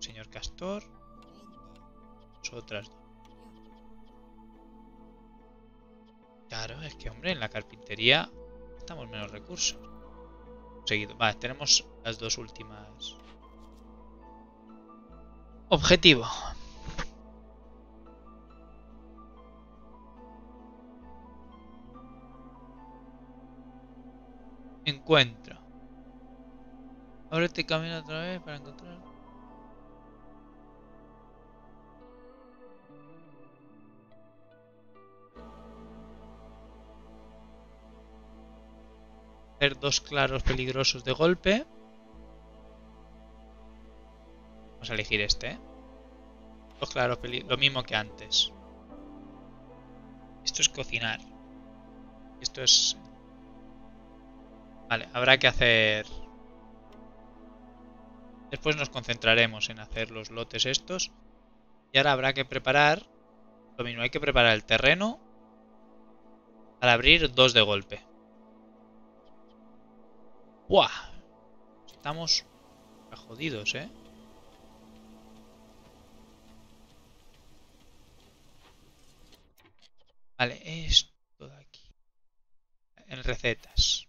S1: Señor Castor. Vosotras dos. Claro, es que, hombre, en la carpintería estamos menos recursos. Seguido. Vale, tenemos las dos últimas. Objetivo. Encuentra. Ábrete camino otra vez para encontrar. Hacer dos claros peligrosos de golpe. Vamos a elegir este, ¿eh? Dos claros peligrosos. Lo mismo que antes. Esto es cocinar. Esto es... Vale, habrá que hacer... Después nos concentraremos en hacer los lotes estos. Y ahora habrá que preparar... Lo mismo, hay que preparar el terreno para abrir dos de golpe. ¡Buah! Estamos jodidos, ¿eh? Vale, esto de aquí. En recetas.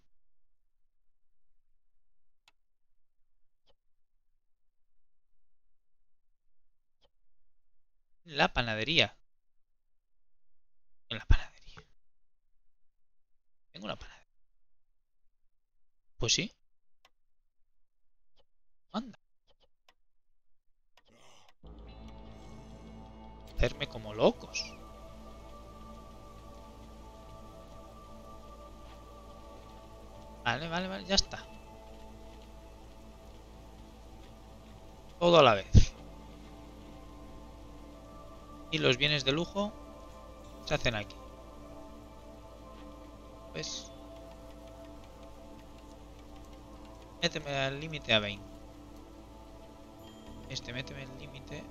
S1: La panadería. En la panadería. Tengo una panadería. Pues sí. Anda. Hacerme como locos. Vale, vale, vale, ya está. Todo a la vez. Y los bienes de lujo se hacen aquí. Pues... Méteme al límite a 20. Este, méteme el límite.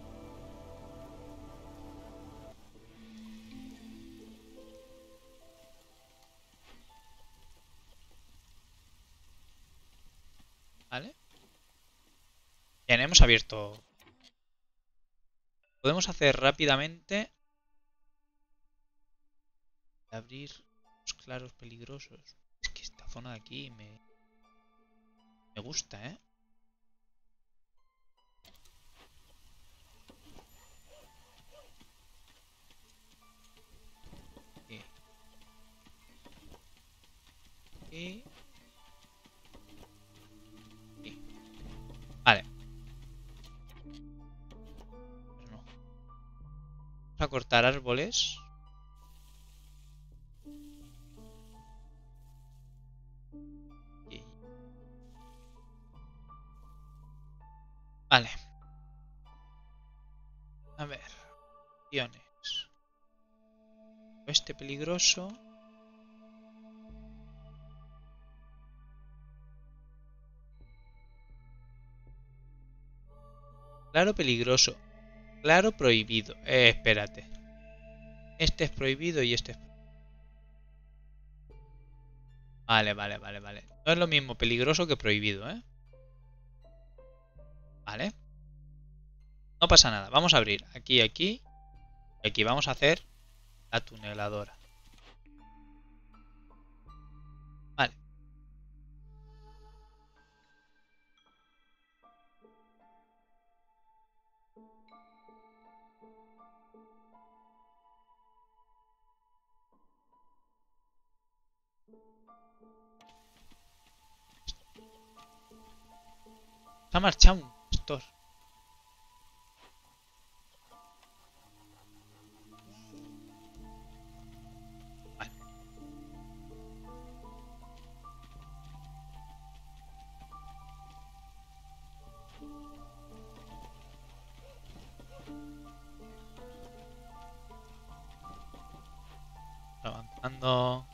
S1: ¿Vale? Bien, hemos abierto. Podemos hacer rápidamente. Abrir los claros peligrosos. Es que esta zona de aquí me... Me gusta, ¿eh? Vale. A cortar árboles. Vale. A ver. Opciones. Este peligroso. Claro peligroso. Claro prohibido. Eh, espérate. Este es prohibido y este es... Vale, vale, vale, vale. No es lo mismo peligroso que prohibido, ¿eh? Vale. No pasa nada. Vamos a abrir aquí, aquí. Y aquí vamos a hacer la tuneladora. Se ha marchado un pastor. Avanzando.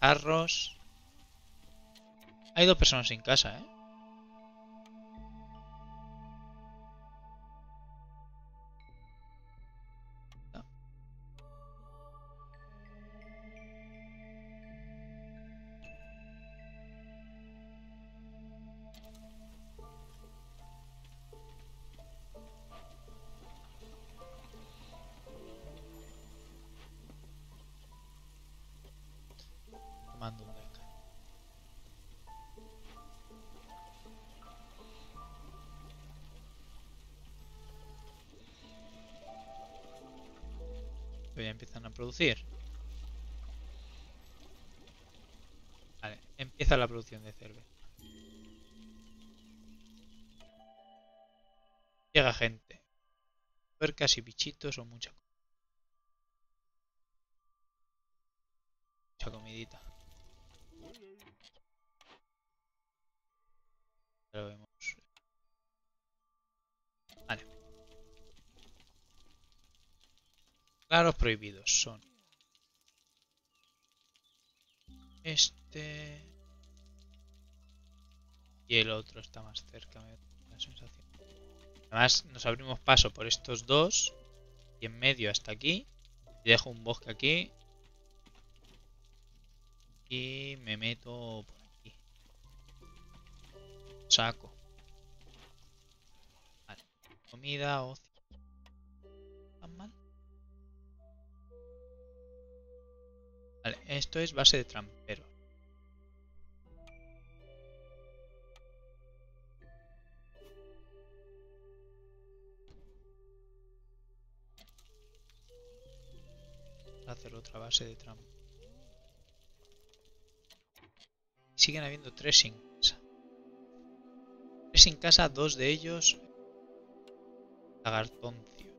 S1: Carros. Hay dos personas sin casa, ¿eh? Vale, empieza la producción de cerveza. Llega gente. Puercas y bichitos o mucha Mucha comidita. Vemos. Claros prohibidos son. Este. Y el otro está más cerca, me la sensación. Además, nos abrimos paso por estos dos. Y en medio hasta aquí. Y dejo un bosque aquí. Y me meto por aquí. Saco. Vale. Comida, ocio. Vale, esto es base de trampero. hacer otra base de trampa. Siguen habiendo tres sin casa. Tres sin casa, dos de ellos lagartoncios.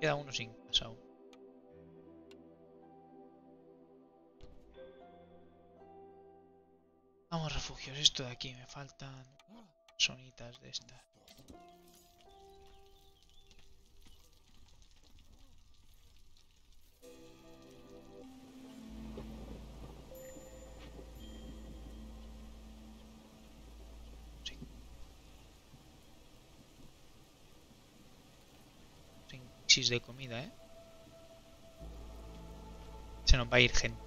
S1: Queda uno sin casa aún. Vamos, refugios. Esto de aquí me faltan sonitas de estas. De comida, ¿eh? Se nos va a ir gente.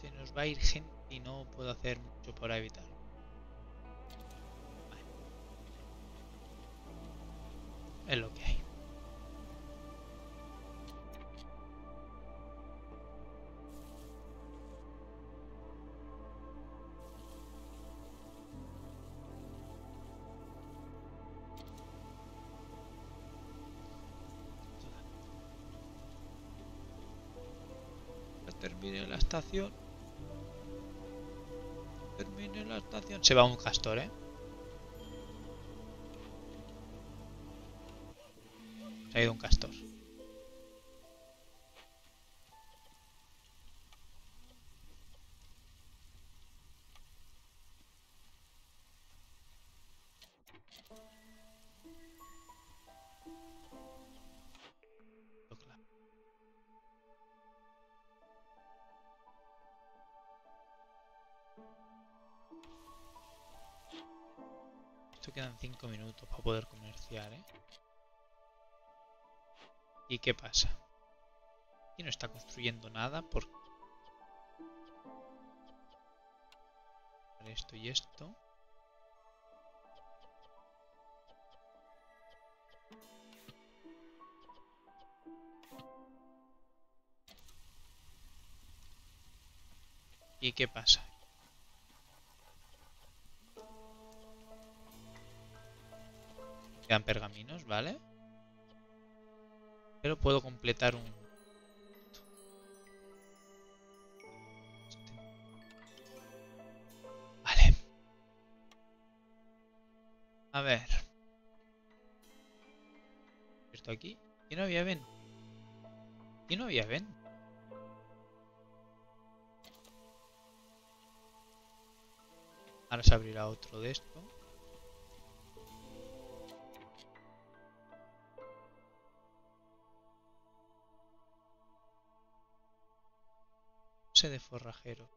S1: Se nos va a ir gente y no puedo hacer mucho para evitar. Se va un castor, ¿eh? ¿Eh? ¿Y qué pasa? Aquí no está construyendo nada por... Esto y esto. ¿Y qué pasa? Quedan pergaminos, ¿vale? Pero puedo completar un... Vale. A ver. Esto aquí. ¿Y no había ven? ¿Y no había ven? Ahora se abrirá otro de esto. De forrajero.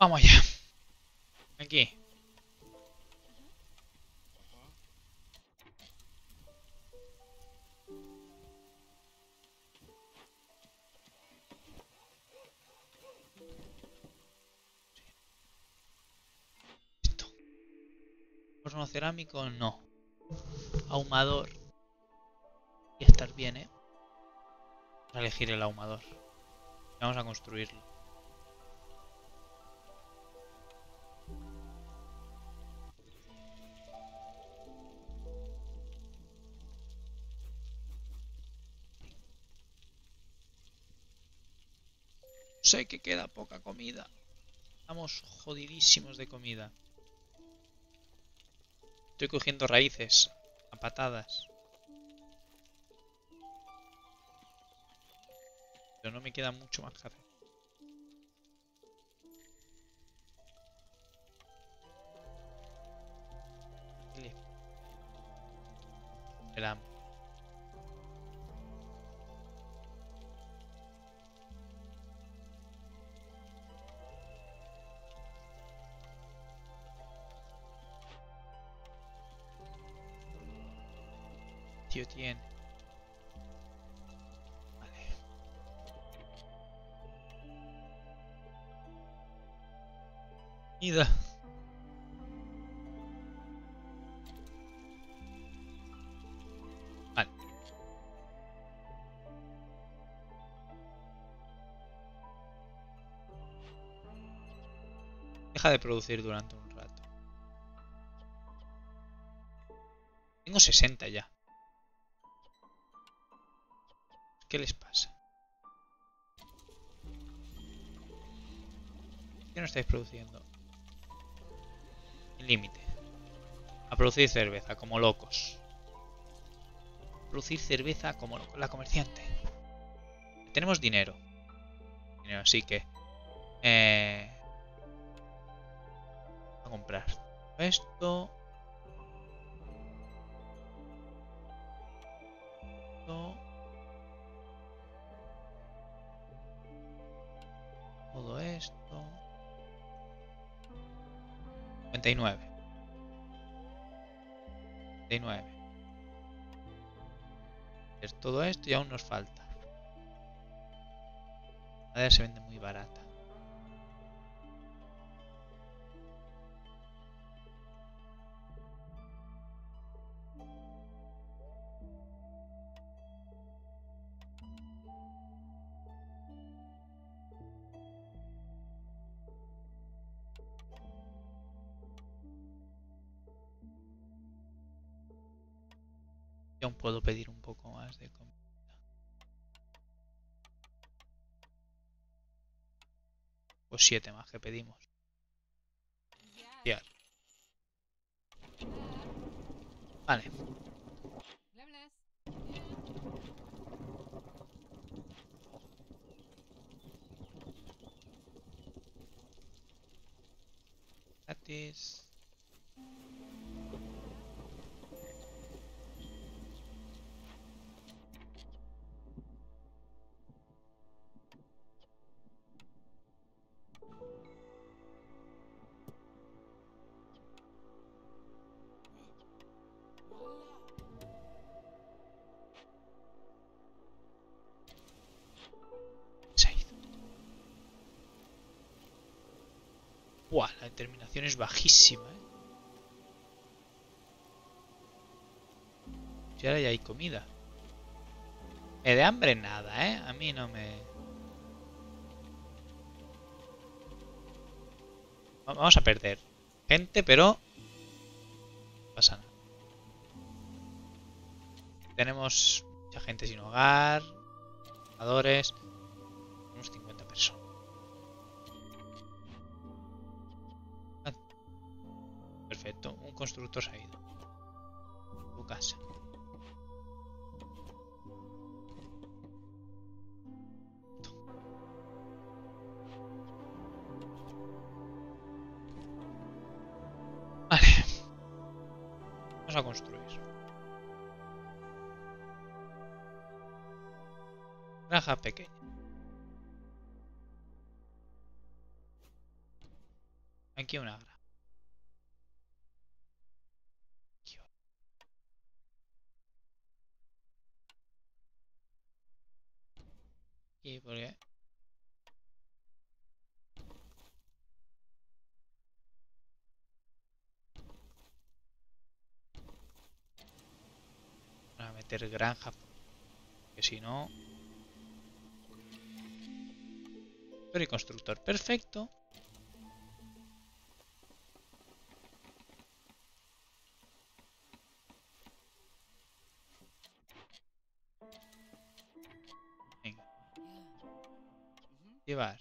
S1: Vamos allá. Aquí. Esto. Horno cerámico, no. Ahumador. Y estar bien, ¿eh? Vamos a elegir el ahumador. Vamos a construirlo. Que queda poca comida. Estamos jodidísimos de comida. Estoy cogiendo raíces a patadas. Pero no me queda mucho más hambre. Tiene. Vale. Deja de producir durante un rato. Tengo 60 ya. ¿Qué les pasa? ¿Qué no estáis produciendo? Límite. A producir cerveza, como locos. Producir cerveza como locos. La comerciante. Tenemos dinero. Dinero, así que... Eh... A comprar. Esto. 59. 59. Es todo esto y aún nos falta. La madera se vende muy barata. Siete más que pedimos. Vale. Es bajísima, ¿eh? Si ahora ya hay comida. Eh, de hambre nada, ¿eh? A mí no me... Va- Vamos a perder gente, pero... No pasa nada. Tenemos mucha gente sin hogar, trabajadores, constructor se ha ido. Tu casa. A construir. Granja pequeña. Aquí una. ¿Y por qué? a meter granja. Que si no... Pero constructor, perfecto. Llevar.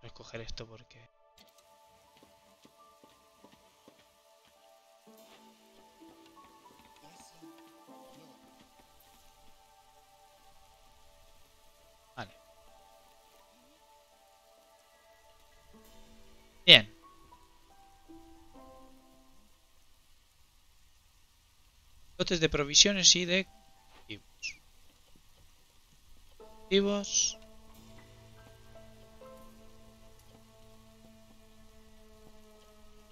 S1: Voy a esto porque... Lotes de provisiones y de cultivos. Cultivos.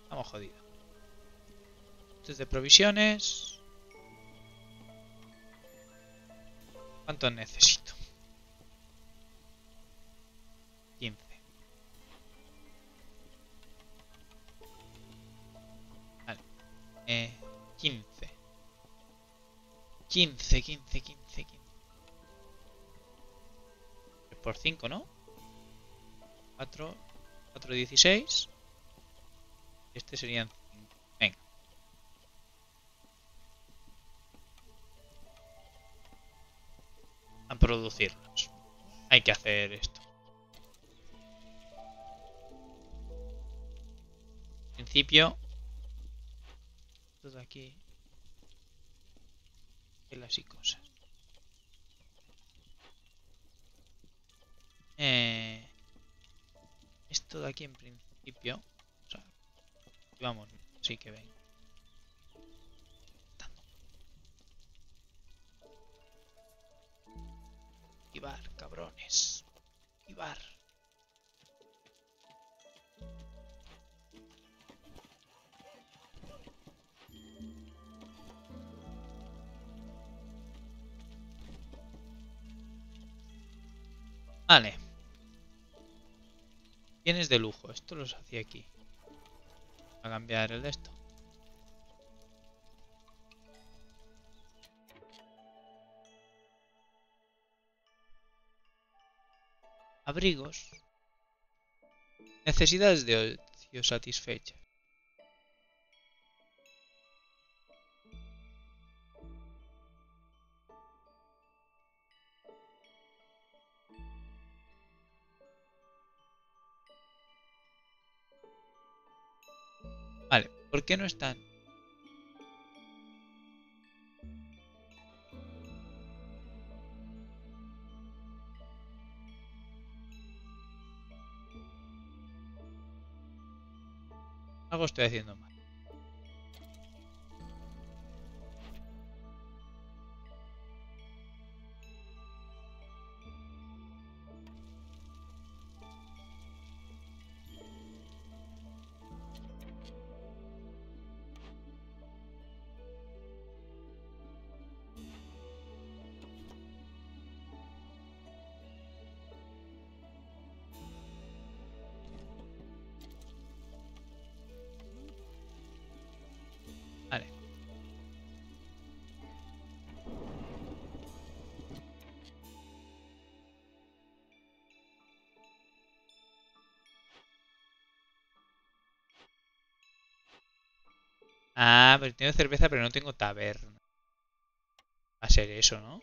S1: Estamos jodidos. Lotes de provisiones. ¿Cuánto necesito? 15. Vale. Eh, 15. 15, 15, 15, 15. 3 por 5, ¿no? 4, 4, 16. Este serían 5. Venga. A producirlos. Hay que hacer esto. Principio. Todo aquí. Telas y cosas. Eh, esto de aquí en principio. Vamos, sí que ven. Ibar, cabrones. Ibar. Vale. Bienes de lujo. Esto los hacía aquí. A cambiar el de esto. Abrigos. Necesidades de ocio satisfechas. Vale, ¿por qué no están? Algo estoy haciendo mal. Ah, pero tengo cerveza, pero no tengo taberna. Va a ser eso, ¿no?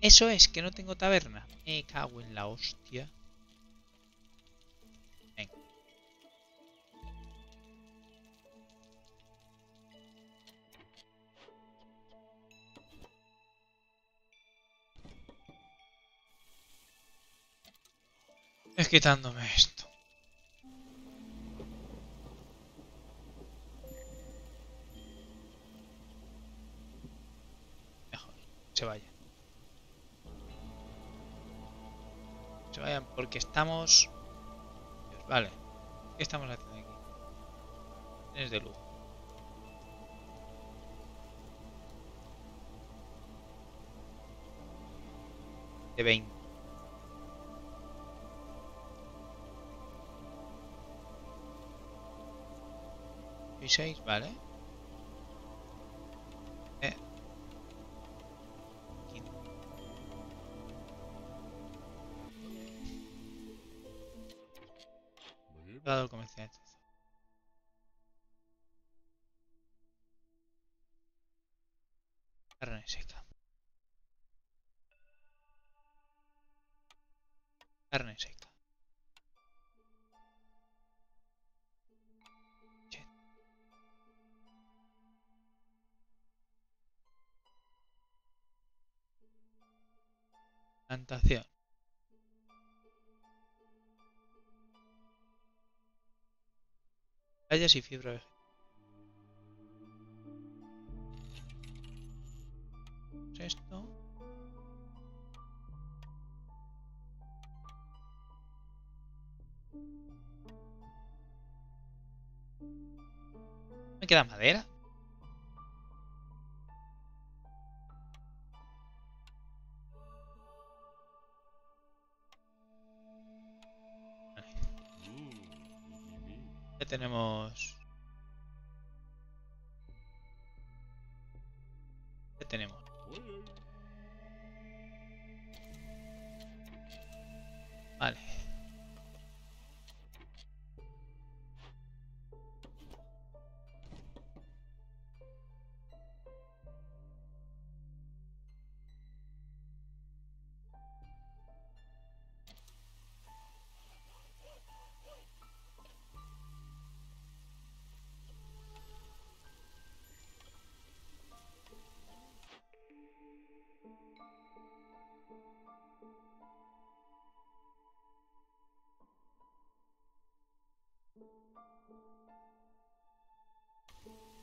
S1: Eso es, que no tengo taberna. Me cago en la hostia. Es quitándome esto. Mejor, se vayan. Se vayan porque estamos... Vale. ¿Qué estamos haciendo aquí? Es de luz. De 20. Y 6, vale. Eh. Dado el comerciante. Tallas y fibra. Esto. ¿Me queda madera? Tenemos... Ya tenemos. Vale.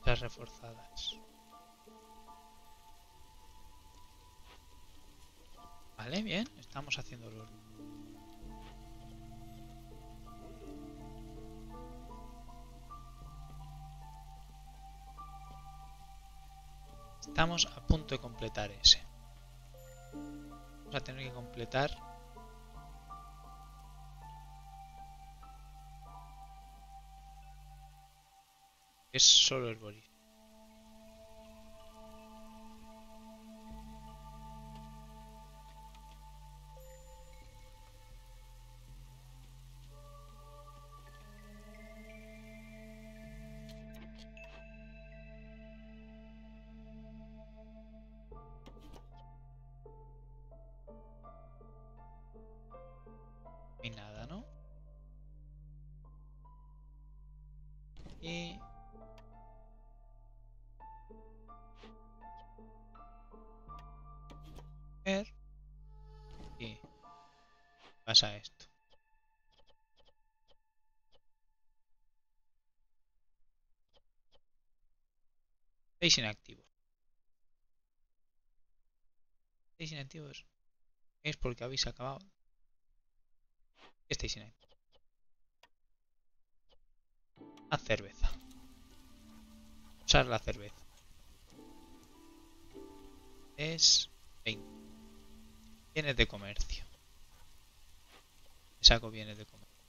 S1: Las reforzadas. Vale, bien, estamos haciendo los Estamos a punto de completar ese. Vamos a tener que completar es solo el Boris. Esto. Seis inactivos. Seis inactivos. Es porque habéis acabado. Estáis inactivos. A cerveza. Usar la cerveza. Es 20. Bienes de comercio. Saco bienes de comercio.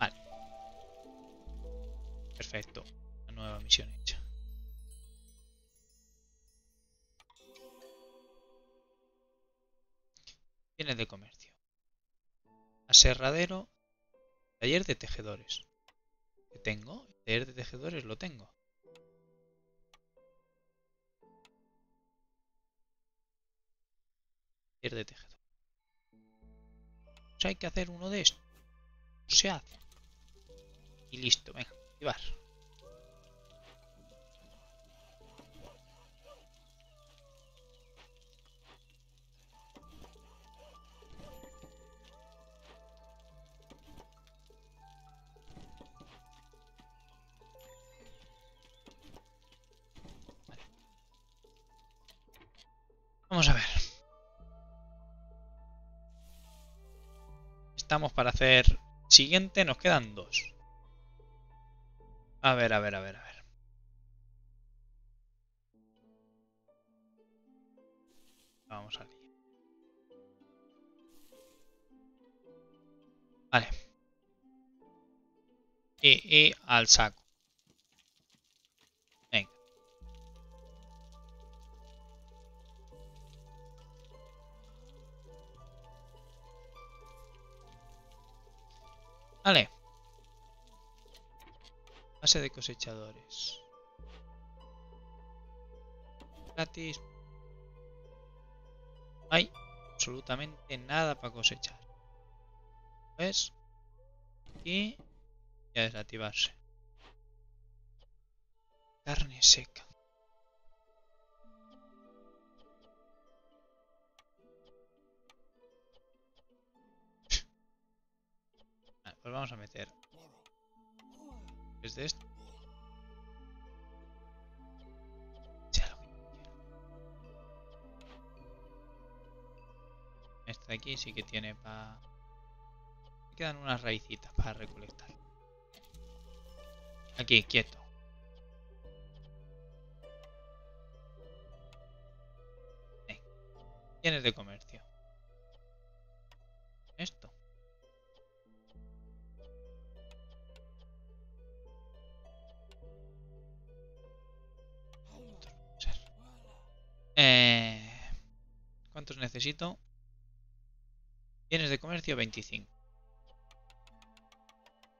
S1: Vale. Perfecto. Una nueva misión hecha. Bienes de comercio. Aserradero Taller de tejedores. ¿Qué tengo? Taller de tejedores lo tengo. Taller de tejedores. Hay que hacer uno de estos. Se hace. Y listo, venga, activar. Estamos para hacer... Siguiente, nos quedan dos. A ver, a ver, a ver, a ver. Vamos al Vale. Y, y al saco. Vale. Base de cosechadores. Gratis. No hay absolutamente nada para cosechar. ¿Ves? Y ya desactivarse. Carne seca. Pues vamos a meter desde esto. Este de aquí sí que tiene para... Quedan unas raicitas para recolectar. Aquí, quieto. Tienes de comercio. Necesito? Tienes de comercio 25.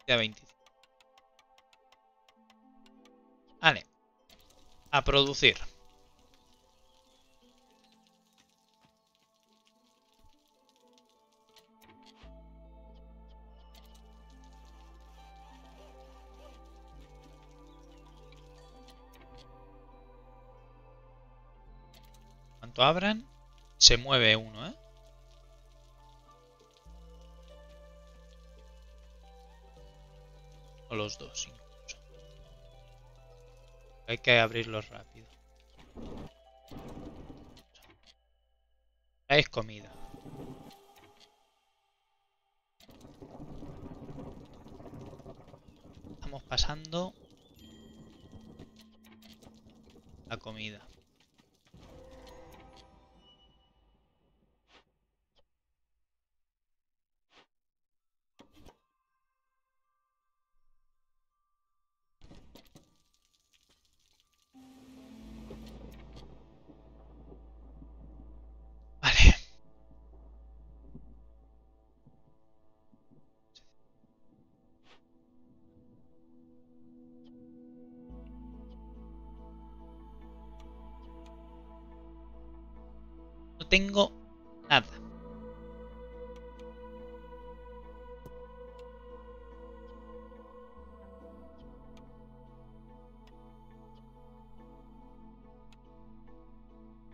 S1: Ya 25. Vale. A producir. Abran, se mueve uno, ¿eh? O los dos, incluso. Hay que abrirlos rápido. Es comida. Estamos pasando la comida. Tengo nada.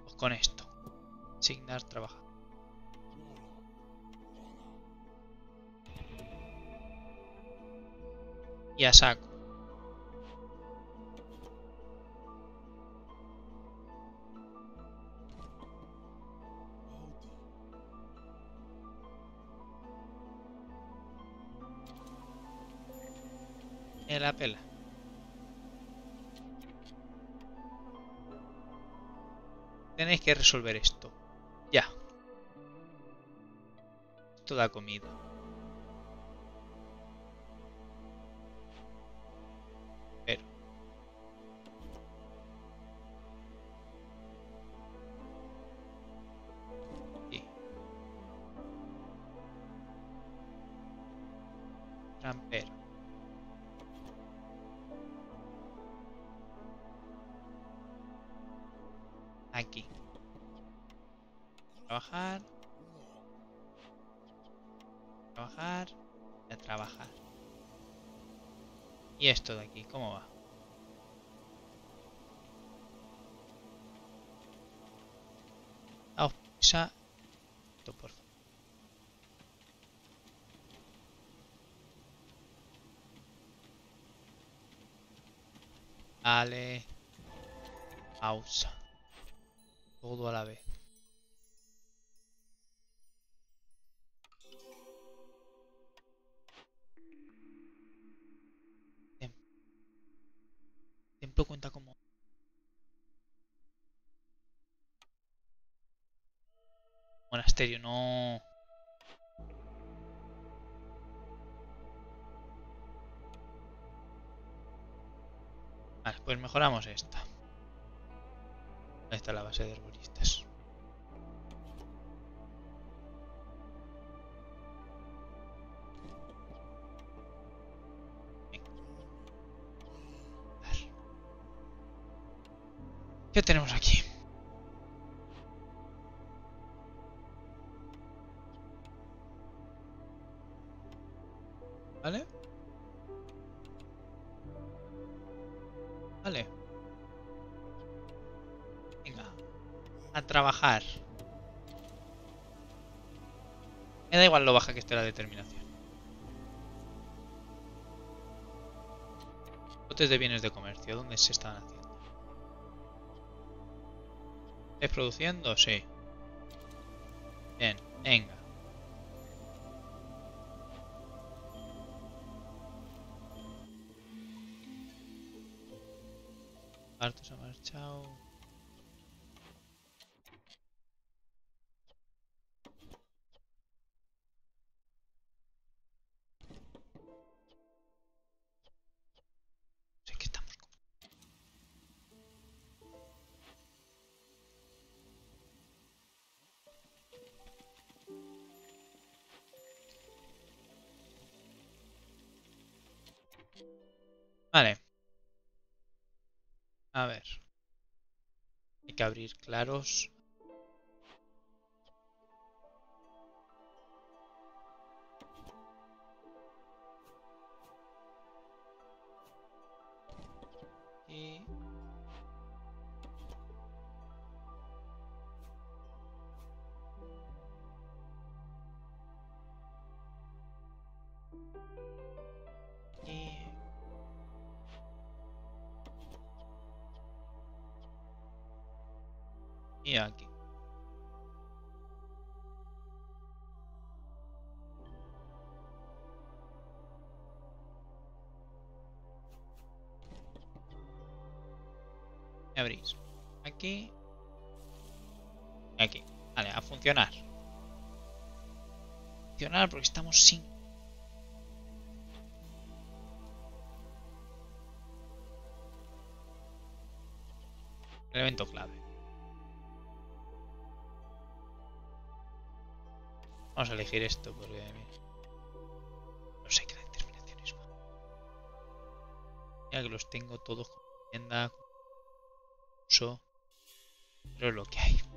S1: Pues con esto. Asignar trabajo. Y saco. Tenéis que resolver esto. Ya. Toda comida. Esto de aquí, ¿cómo va? Daos prisa. Esto, por favor. Vale. Pausa. Todo a la vez. No... Pues mejoramos esta. Ahí está la base de herboristas. ¿Qué tenemos aquí? Trabajar. Me da igual lo baja que esté la determinación. Lotes de bienes de comercio. ¿Dónde se están haciendo? ¿Es produciendo? Sí. Bien, venga. Artos ha marchado. A ver. Hay que abrir claros. Funcionar. Funcionar porque estamos sin... Elemento clave. Vamos a elegir esto porque no sé qué determinación es. Ya que los tengo todos con tienda, uso, pero es lo que hay.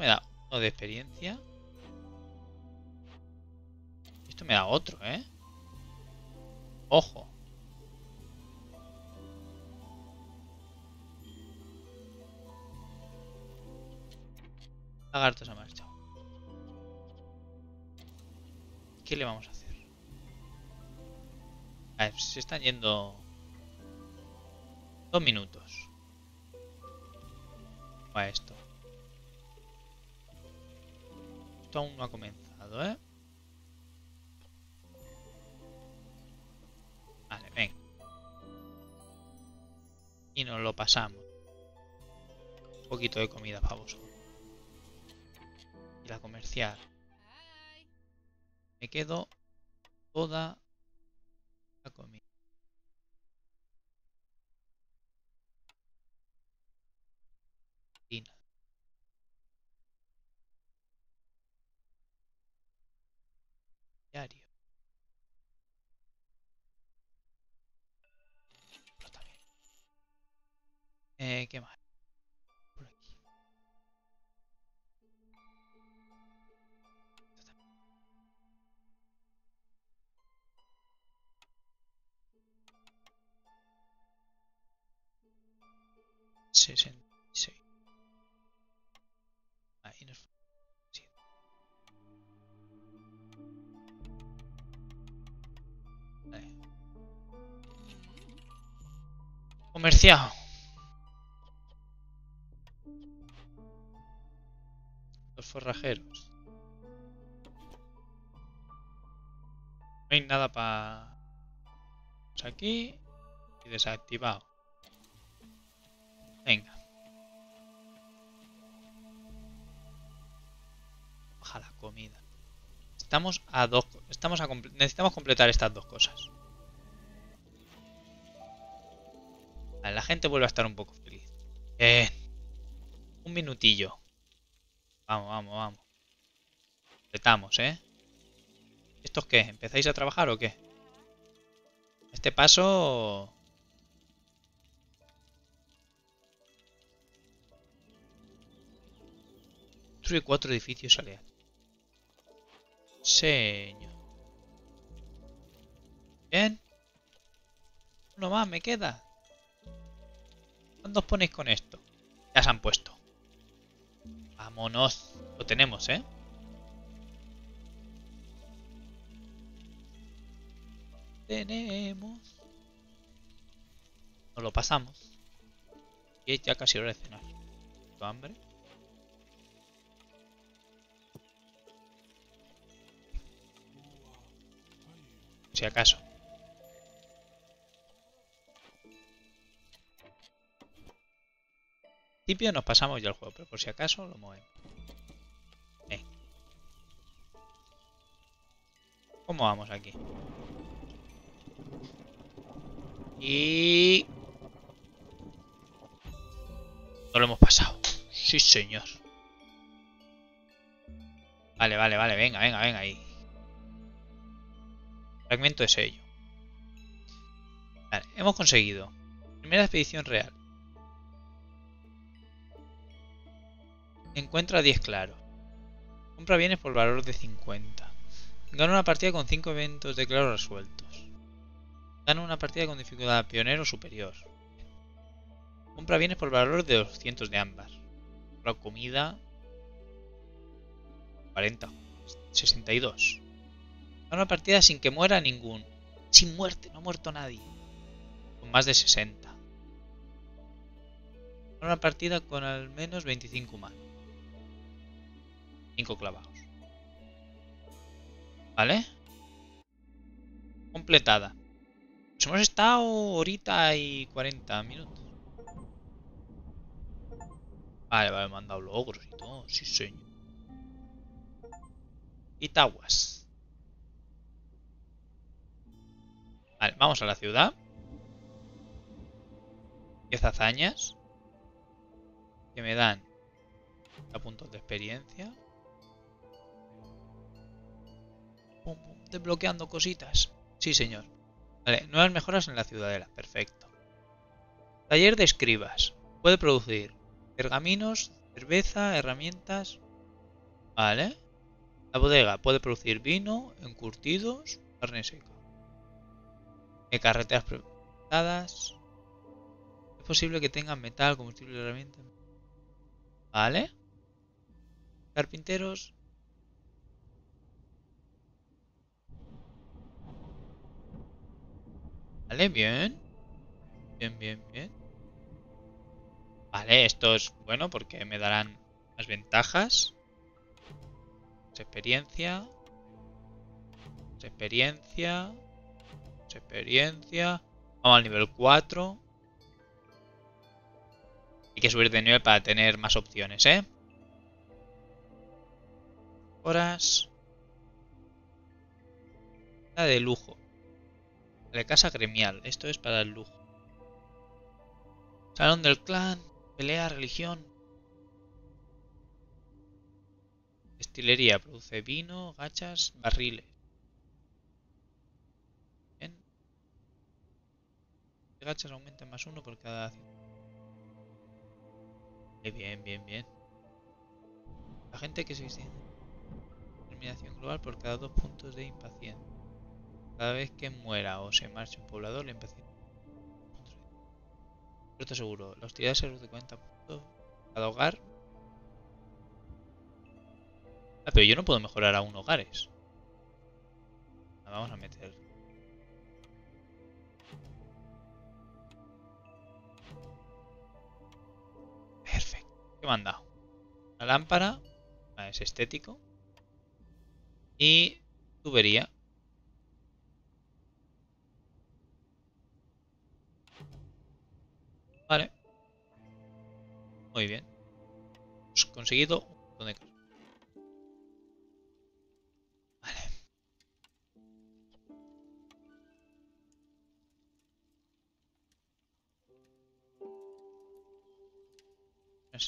S1: Me da uno de experiencia. Esto me da otro, ¿eh? Ojo. Lagarto se ha marchado. ¿Qué le vamos a hacer? A ver, se están yendo... Dos minutos. A esto. Esto aún no ha comenzado, ¿eh? Vale, ven. Y nos lo pasamos. Un poquito de comida para vosotros la comercial. Me quedo toda Diario. Eh, ¿Qué más? Por aquí. Comerciado. Los forrajeros. hay nada para... Aquí y desactivado. Venga. Baja la comida. Estamos a dos... Estamos a necesitamos completar estas dos cosas. La gente vuelve a estar un poco feliz. Eh, un minutillo. Vamos, vamos, vamos. Completamos, ¿eh? ¿Esto es qué? ¿Empezáis a trabajar o qué? Este paso... Construye cuatro edificios aleatorios. Señor. Bien. Uno más me queda. ¿Cuándo os ponéis con esto? Ya se han puesto. Vámonos. Lo tenemos, ¿eh? Tenemos. Nos lo pasamos. Y es ya casi hora de cenar. ¿Tengo hambre? Si acaso. Principio nos pasamos ya el juego, pero por si acaso lo movemos. ¿Cómo vamos aquí? Y... No lo hemos pasado. Sí, señor. Vale, vale, vale. Venga, venga, venga ahí. Fragmento de sello. Vale, hemos conseguido. Primera expedición real. Encuentra 10 claros. Compra bienes por valor de 50. Gana una partida con 5 eventos de claro resueltos. Gana una partida con dificultad pionero superior. Compra bienes por valor de 200 de ambas. Compra comida... 40. 62. Gana una partida sin que muera ningún. Sin muerte, no ha muerto nadie. Con más de 60. Gana una partida con al menos 25 más. 5 clavados. ¿Vale? Completada. Hemos estado horita y 40 minutos. Vale, vale, me han dado logros y todo. Sí, señor. Itaguas. Vale, vamos a la ciudad. 10 hazañas. Que me dan a puntos de experiencia. Desbloqueando cositas. Sí, señor. Vale, nuevas mejoras en la ciudadela. Perfecto. Taller de escribas. Puede producir pergaminos, cerveza, herramientas. Vale. La bodega puede producir vino, encurtidos, carne seca. De carreteras preparadas. Es posible que tengan metal, combustible herramientas. Vale. Carpinteros, Vale, bien. Bien, bien, bien. Vale, esto es bueno porque me darán más ventajas. Experiencia. Experiencia. Experiencia. Vamos al nivel 4. Hay que subir de nivel para tener más opciones, ¿eh? Horas. La de lujo. La casa gremial. Esto es para el lujo. Salón del clan. Pelea, religión. Destilería. Produce vino, gachas, barriles. Bien. Gachas aumentan más uno por cada... Bien, bien, bien. La gente que se dice... Terminación global por cada dos puntos de impaciencia. Cada vez que muera o se marche un poblador, le empecé. Pero seguro, la hostilidad se reduce 40 puntos cada hogar. Ah, pero yo no puedo mejorar aún hogares. Vamos a meter. Perfecto. ¿Qué me han dado? Una lámpara. Ah, es estético. Y tubería. Vale. Muy bien. Conseguido un.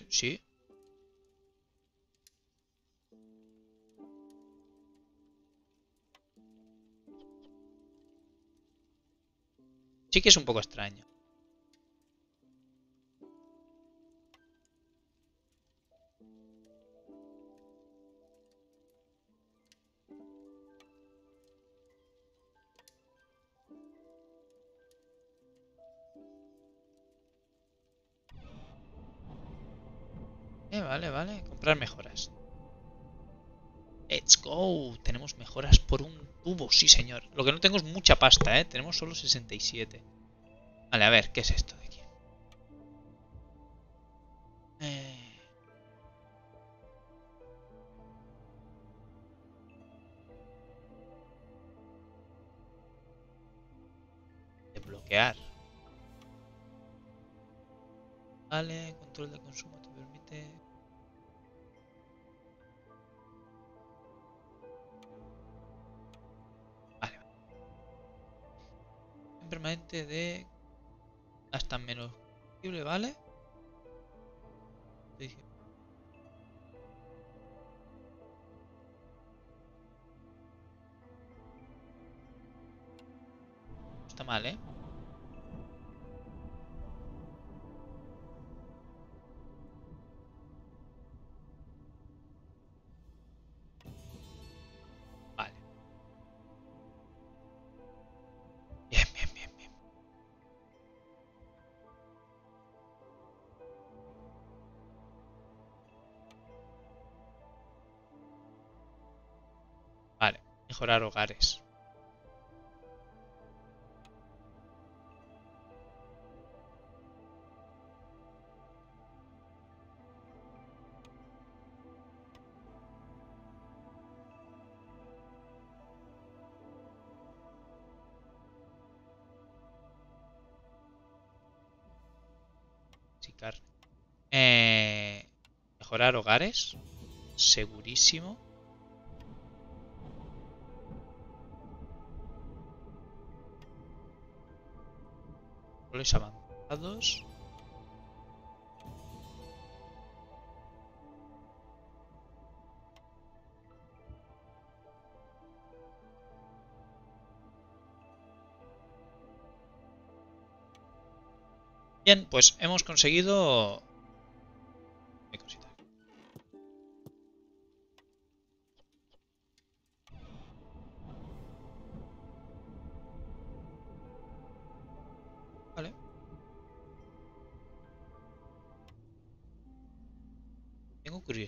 S1: Sí. Sí que es un poco extraño. Comprar mejoras. Let's go. Tenemos mejoras por un tubo, sí señor. Lo que no tengo es mucha pasta, ¿eh? Tenemos solo 67. Vale, a ver, ¿qué es esto de aquí? Eh... Desbloquear. Vale, control de consumo te permite permanente de hasta menos posible, ¿vale? Está mal, ¿eh? Mejorar hogares. Eh, mejorar hogares. Segurísimo. Avanzados. Bien, pues hemos conseguido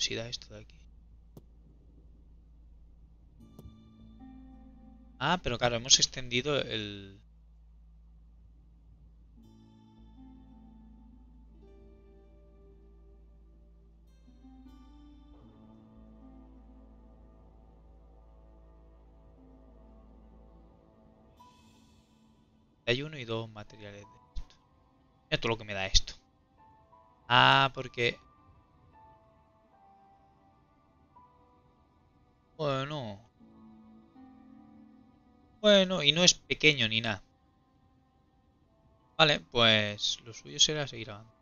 S1: curiosidad esto de aquí. Ah, pero claro, hemos extendido el... Hay uno y dos materiales de esto. Mira todo lo que me da esto. Ah, porque Bueno. Bueno, y no es pequeño ni nada. Vale, pues lo suyo será seguir avanzando.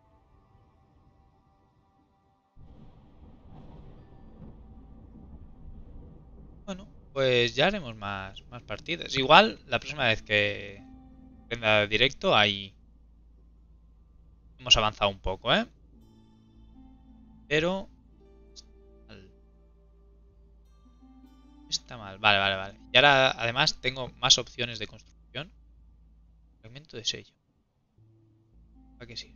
S1: Bueno, pues ya haremos más, más partidas. Igual, la próxima vez que venga directo, ahí hemos avanzado un poco, ¿eh? Pero está mal. Vale, vale, vale. Y ahora además tengo más opciones de construcción. Fragmento de sello. ¿Para qué sí?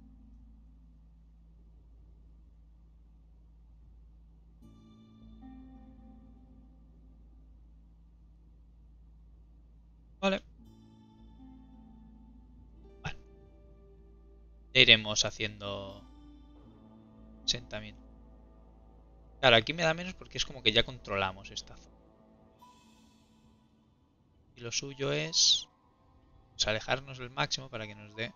S1: Vale. Vale. Ya iremos haciendo asentamiento. Claro, aquí me da menos porque es como que ya controlamos esta zona. Y lo suyo es pues, alejarnos el máximo para que nos dé.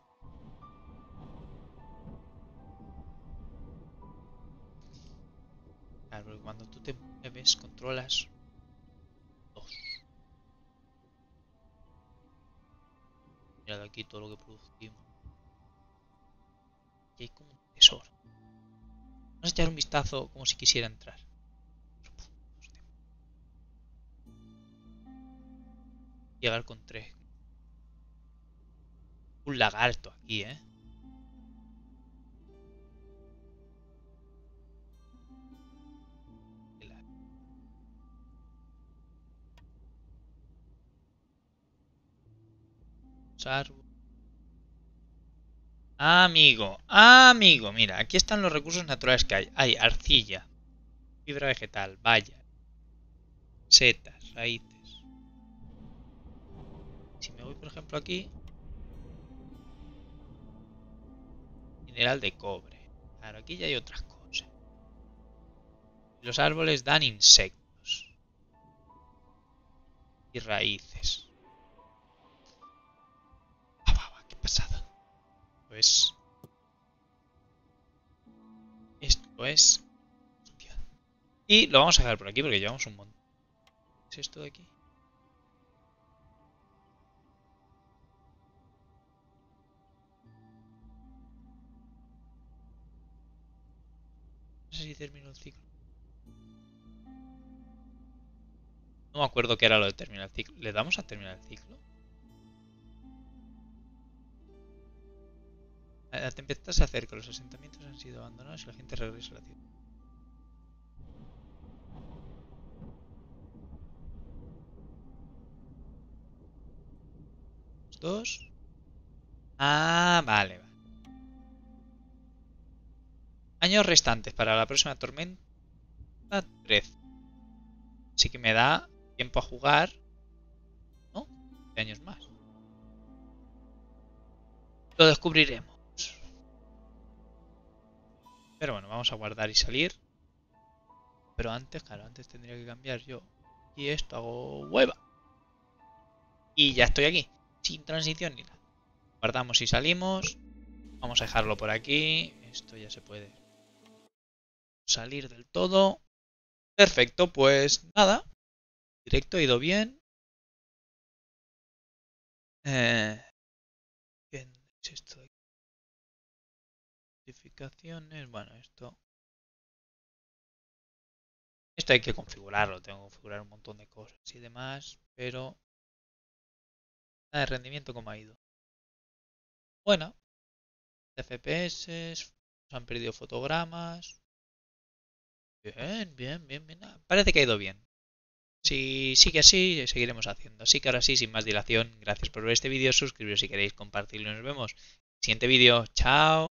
S1: Claro, porque cuando tú te mueves, controlas dos. Mirad aquí todo lo que producimos. Aquí hay como un tesoro. Vamos a echar un vistazo como si quisiera entrar. Llegar con tres. Un lagarto aquí, ¿eh? Amigo, amigo, mira, aquí están los recursos naturales que hay. Hay arcilla, fibra vegetal, valla, setas, raíces. Por ejemplo, aquí, mineral de cobre. Claro, aquí ya hay otras cosas. Los árboles dan insectos y raíces. pasado. Pues... Esto es... Y lo vamos a dejar por aquí porque llevamos un montón. ¿Es esto de aquí? Si termino el ciclo. No me acuerdo qué era lo de terminar el ciclo. ¿Le damos a terminar el ciclo? La tempestad se acerca, los asentamientos han sido abandonados y la gente regresa a la ciudad. Dos. Ah, vale, vale. Años restantes para la próxima tormenta. 13. Así que me da tiempo a jugar. ¿No? De años más. Lo descubriremos. Pero bueno, vamos a guardar y salir. Pero antes, claro, antes tendría que cambiar yo. Y esto hago hueva. Y ya estoy aquí. Sin transición ni nada. Guardamos y salimos. Vamos a dejarlo por aquí. Esto ya se puede salir del todo. Perfecto, pues nada. Directo ha ido bien. Eh, ¿Qué es esto de bueno, esto... Esto hay que configurarlo, tengo que configurar un montón de cosas y demás, pero... Nada de rendimiento como ha ido. Bueno, FPS, han perdido fotogramas. Bien, bien, bien, bien. Parece que ha ido bien. Si sigue así, seguiremos haciendo. Así que ahora sí, sin más dilación, gracias por ver este vídeo, suscribiros si queréis, compartirlo nos vemos. Siguiente vídeo, chao.